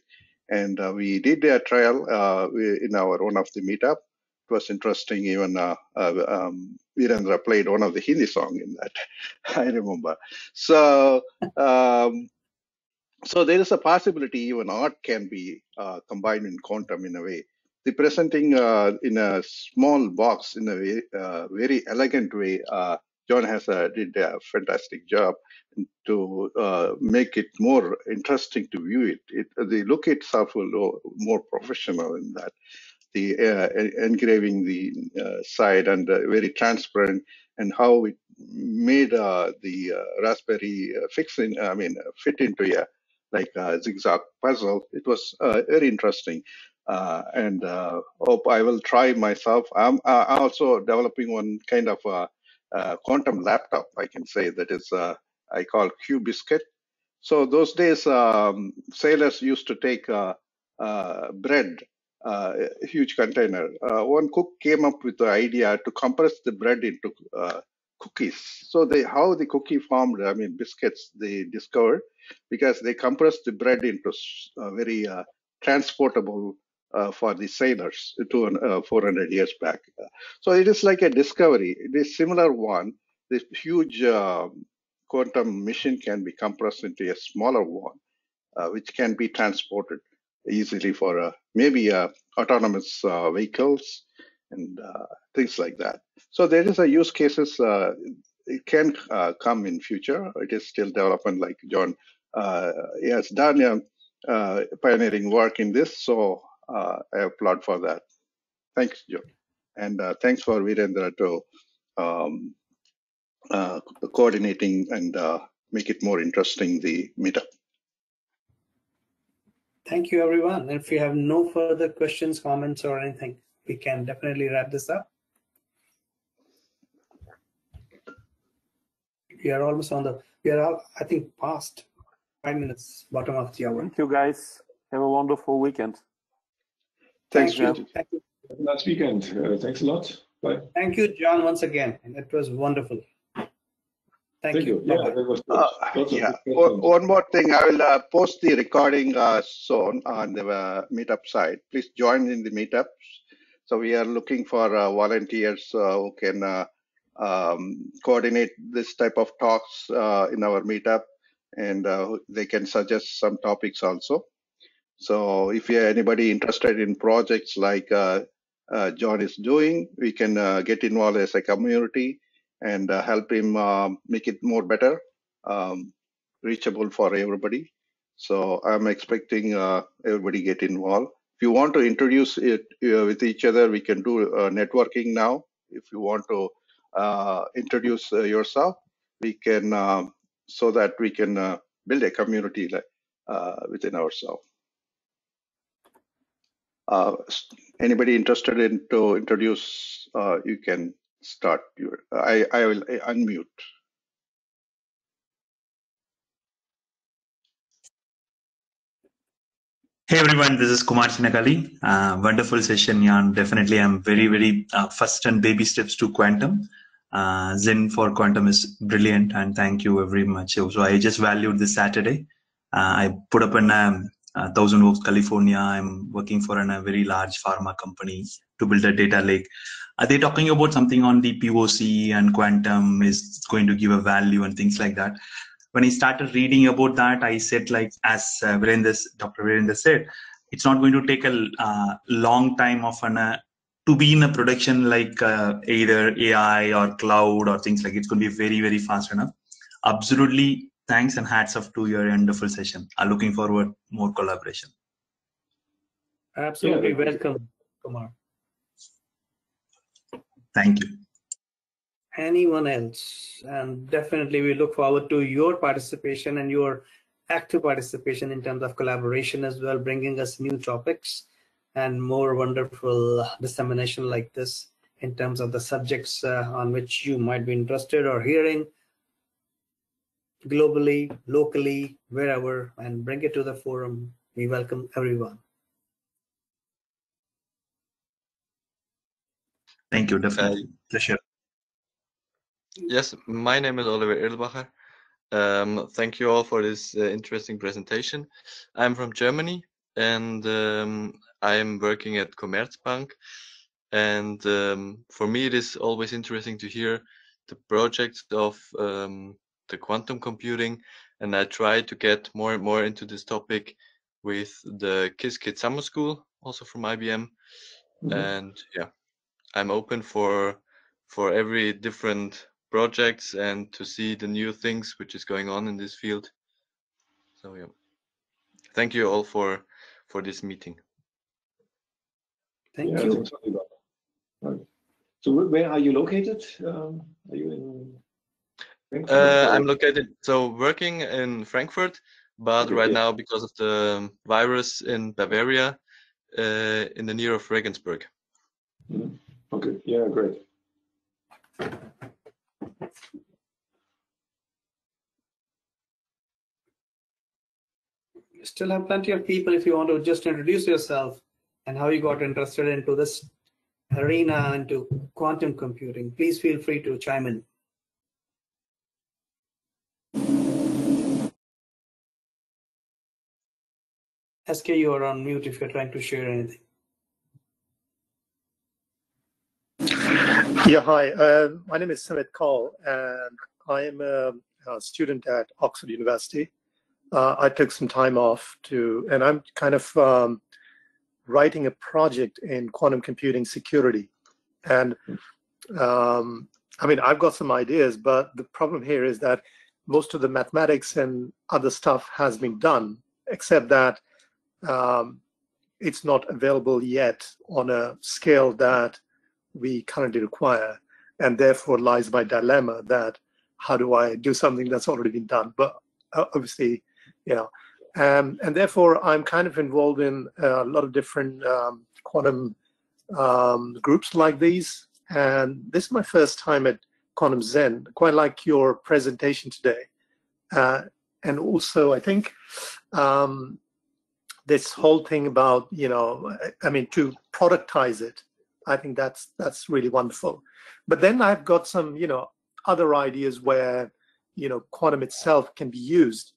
And we did a trial in our one of the meetup it was interesting. Even uh, uh, um, Virendra played one of the Hindi song in that. I remember. So, um, so there is a possibility even art can be uh, combined in quantum in a way. The presenting uh, in a small box in a very, uh, very elegant way. Uh, John has did a fantastic job to make it more interesting to view it. it the look itself will more professional in that the uh, engraving the uh, side and uh, very transparent and how it made uh, the uh, raspberry uh, fix in i mean fit into a like a zigzag puzzle. It was very interesting. And hope i will try myself. I'm also developing one kind of a, quantum laptop i can say that is i call q biscuit so those days um, sailors used to take bread uh, a huge container. Uh, one cook came up with the idea to compress the bread into uh, cookies. So they how the cookie formed, I mean biscuits, they discovered because they compressed the bread into very transportable uh, for the sailors to uh, 400 years back. So it is like a discovery. It is similar one. This huge uh, quantum machine can be compressed into a smaller one, which can be transported easily for uh, maybe uh, autonomous uh, vehicles and things like that. So there is a use cases. it can come in future. It is still development, like John has done pioneering work in this. So I applaud for that. Thanks, John. And thanks for Virendra to um, uh, coordinating and uh, make it more interesting the meetup. Thank you, everyone. If you have no further questions, comments, or anything, we can definitely wrap this up. We are almost on the, we are all, I think, past five minutes, bottom of the hour. Thank you, guys. Have a wonderful weekend. Thanks, Thank you. Thank you. Nice weekend. Uh, thanks a lot. Bye. Thank you, John, once again. It was wonderful. Thank, Thank you. you. Yeah, uh, yeah. One more thing, I will uh, post the recording uh, soon on the uh, meetup site. Please join in the meetups. So we are looking for uh, volunteers uh, who can um, coordinate this type of talks in our meetup, and they can suggest some topics also. So if you anybody interested in projects like John is doing, we can get involved as a community and uh, help him uh, make it more better, um, reachable for everybody. So I'm expecting uh, everybody get involved. If you want to introduce it uh, with each other, we can do uh, networking now. If you want to uh, introduce yourself, we can so that we can build a community within ourselves. Anybody interested in to introduce, you can start your, I, I will unmute. Hey everyone, this is Kumar Chinnagalli. Uh, wonderful session, Jan. Definitely, I'm very, very uh, first and baby steps to quantum. Uh, Zen for quantum is brilliant, and thank you very much. So I just valued this Saturday. Uh, I put up in um, uh, Thousand Oaks, California. I'm working for an, a very large pharma company to build a data lake. Are they talking about something on the POC and quantum is going to give a value and things like that? When I started reading about that, I said like, as uh, Virendra, Dr. Virendra said, it's not going to take a uh, long time of an uh, to be in a production like uh, either AI or cloud or things like it's going to be very very fast enough. Absolutely, thanks and hats off to your wonderful session. I'm looking forward more collaboration. Absolutely Yeah. welcome, Kumar. Thank you. Anyone else? And definitely we look forward to your participation and your active participation in terms of collaboration as well, bringing us new topics and more wonderful dissemination like this in terms of the subjects uh, on which you might be interested or hearing globally, locally, wherever, and bring it to the forum. We welcome everyone. Thank you. Definitely. Pleasure. Yes, my name is Oliver Erlbacher. Um, thank you all for this uh, interesting presentation. I'm from Germany and um, I'm working at Commerzbank. And um, for me, it is always interesting to hear the projects of um, the quantum computing. And I try to get more and more into this topic with the Qiskit Summer School, also from IBM. Mhm. And yeah, I'm open for for every different projects and to see the new things which is going on in this field. So yeah, thank you all for for this meeting. Thank Yeah, you. Right. So where are you located? Um, are you in Frankfurt Uh, I'm located so working in Frankfurt, but Okay, right yeah. now because of the virus in Bavaria, uh, in the near of Regensburg. Mhm. Yeah, great. You still have plenty of people if you want to just introduce yourself and how you got interested into this arena into quantum computing. Please feel free to chime in. SK, you are on mute if you're trying to share anything. Yeah, hi. Uh, my name is Sumit Kaul, and I am a, a student at Oxford University. Uh, I took some time off to, and I'm kind of um, writing a project in quantum computing security. And um, I mean, I've got some ideas, but the problem here is that most of the mathematics and other stuff has been done, except that um, it's not available yet on a scale that we currently require. And therefore lies my dilemma that how do I do something that's already been done? But uh, obviously, you know, um, and therefore I'm kind of involved in a lot of different um, quantum um, groups like these. And this is my first time at Quantum Zen, quite like your presentation today. Uh, and also, I think um, this whole thing about, you know, I mean, to productize it, I think that's that's really wonderful. But then I've got some, you know, other ideas where, you know, quantum itself can be used,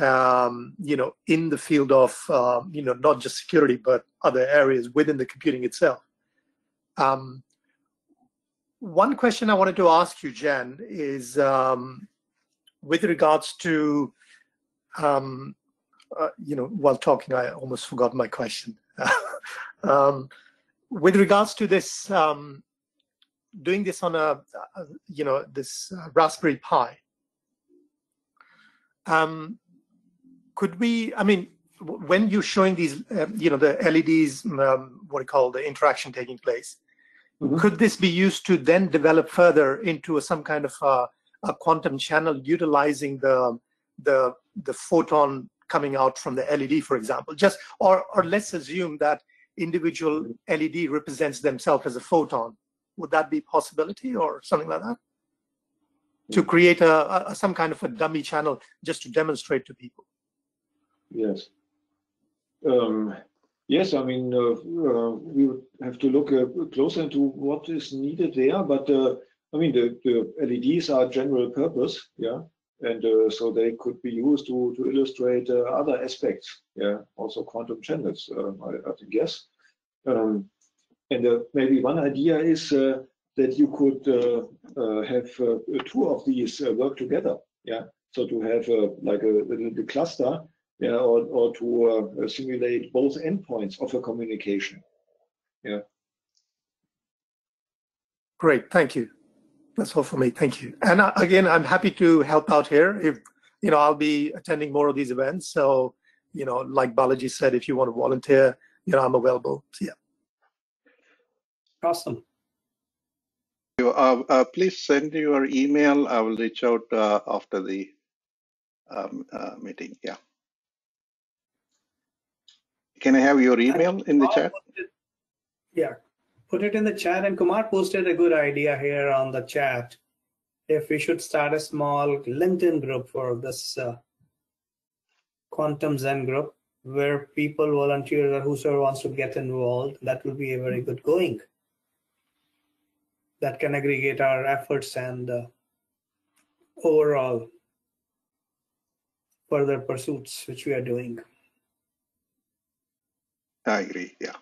um, you know, in the field of, um, you know, not just security but other areas within the computing itself. Um, one question I wanted to ask you, Jen, is um, with regards to, um, uh, you know, while talking, I almost forgot my question. um, with regards to this, um, doing this on a, uh, you know, this uh, Raspberry Pi, um, could we, I mean, when you're showing these, uh, you know, the LEDs, um, what do you call the interaction taking place, Mhm. could this be used to then develop further into a, some kind of uh, a quantum channel utilizing the, the, the photon coming out from the LED, for example? Just, or, or let's assume that individual LED represents themselves as a photon. Would that be possibility or something like that? To create a, a some kind of a dummy channel just to demonstrate to people. Yes. Um, yes, I mean, uh, uh, we would have to look uh, closer into what is needed there, but uh, I mean, the, the LEDs are general purpose, yeah, and uh, so they could be used to, to illustrate uh, other aspects, yeah, also quantum channels, um, I, I think, yes. Um, and maybe one idea is that you could have two of these work together, yeah, so to have like a, a cluster yeah, or, or to uh, simulate both endpoints of a communication. Yeah. Great, thank you. That's all for me. Thank you. And uh, again, I'm happy to help out here. If you know, I'll be attending more of these events. So, you know, like Balaji said, if you want to volunteer, you know, I'm available. So, yeah. Awesome. Uh, uh, please send your email. I will reach out uh, after the um, uh, meeting. Yeah. Can I have your email in the chat? Yeah, put it in the chat. And Kumar posted a good idea here on the chat. If we should start a small LinkedIn group for this uh, Quantum Zen group, where people, volunteers, or whosoever wants to get involved, that will be a very good going. That can aggregate our efforts and uh, overall further pursuits which we are doing. I agree. Yeah.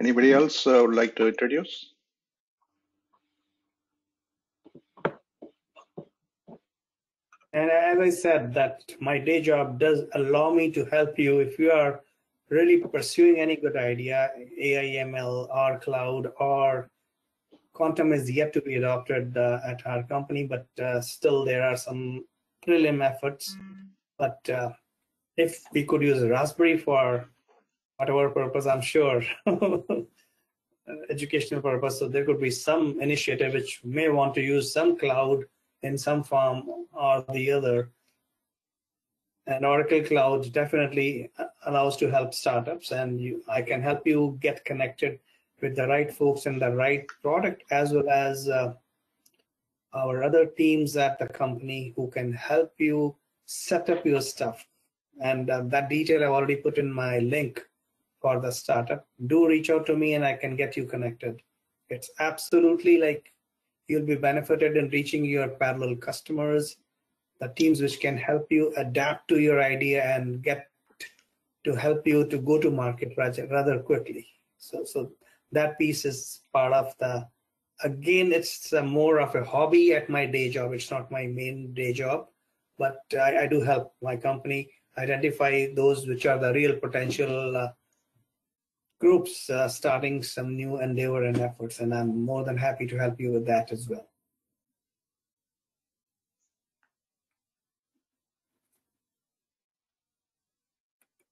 Anybody else uh, would like to introduce? And as I said, that my day job does allow me to help you if you are really pursuing any good idea, AI, ML, or cloud, or quantum is yet to be adopted uh, at our company, but uh, still there are some prelim efforts. But uh, if we could use Raspberry for whatever purpose, I'm sure educational purpose. So there could be some initiative which may want to use some cloud in some form or the other. And Oracle Cloud definitely allows to help startups, and you, I can help you get connected with the right folks and the right product, as well as uh, our other teams at the company who can help you set up your stuff. And uh, that detail I've already put in my link for the startup. Do reach out to me and I can get you connected. It's absolutely like you'll be benefited in reaching your parallel customers, the teams which can help you adapt to your idea and get to help you to go to market rather quickly. So, so that piece is part of the again, it's more of a hobby at my day job. It's not my main day job, but I, I do help my company identify those which are the real potential uh, groups uh, starting some new endeavor and efforts. And I'm more than happy to help you with that as well.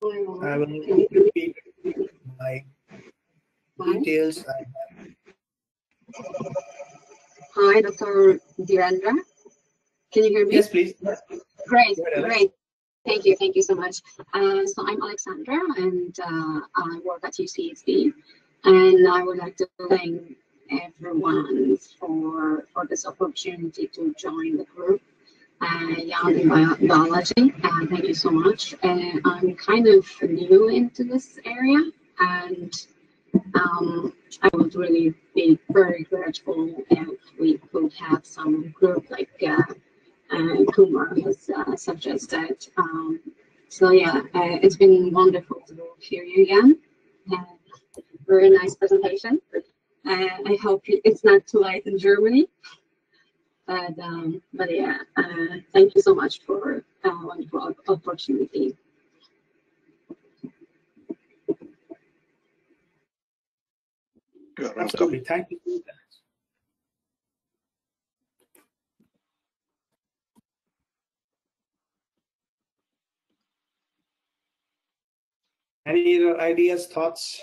I will repeat my details. Hi, Dr. Dhirendra. Can you hear me? Yes, please. Great, great. Thank you, thank you so much. Uh, so I'm Alexandra, and uh, I work at UCSD, and I would like to thank everyone for for this opportunity to join the group. Uh, Young Balaji, uh, thank you so much. Uh, I'm kind of new into this area, and um, I would really be very grateful if we could have some group like uh, uh, Kumar has uh, suggested. Um, so yeah, uh, it's been wonderful to hear you again. very nice presentation. Uh, I hope it's not too late in Germany. But, um, but yeah, uh, thank you so much for a wonderful opportunity. You're Absolutely. Thank you. Any other ideas, thoughts?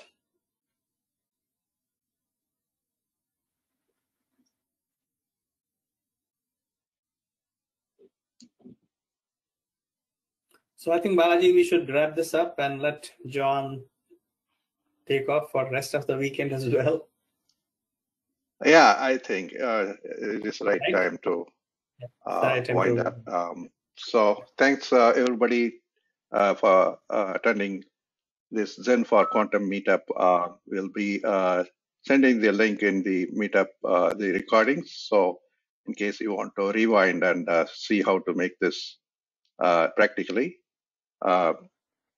So I think Balaji, we should wrap this up and let John take off for rest of the weekend as well. Yeah, I think uh, it is right Right. time to uh, Right time wind to- up. Um, so thanks uh, everybody uh, for uh, attending this Zen for Quantum meetup. Uh, we'll be uh, sending the link in the meetup, uh, the recordings. So in case you want to rewind and uh, see how to make this uh, practically, uh,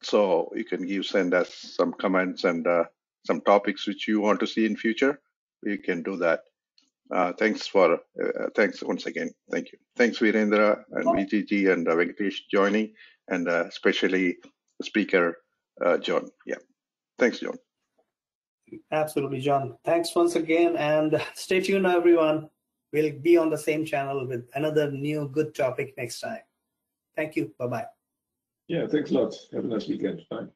so you can give send us some comments and some topics which you want to see in future. You can do that. Thanks for thanks once again. Thank you. Thanks Virendra and VGG and uh, Venkatesh joining, and especially speaker uh, John. Yeah. Thanks, John. Absolutely, John. Thanks once again, and stay tuned, everyone. We'll be on the same channel with another new good topic next time. Thank you. Bye bye. Yeah, thanks a lot. Have a nice weekend. Bye.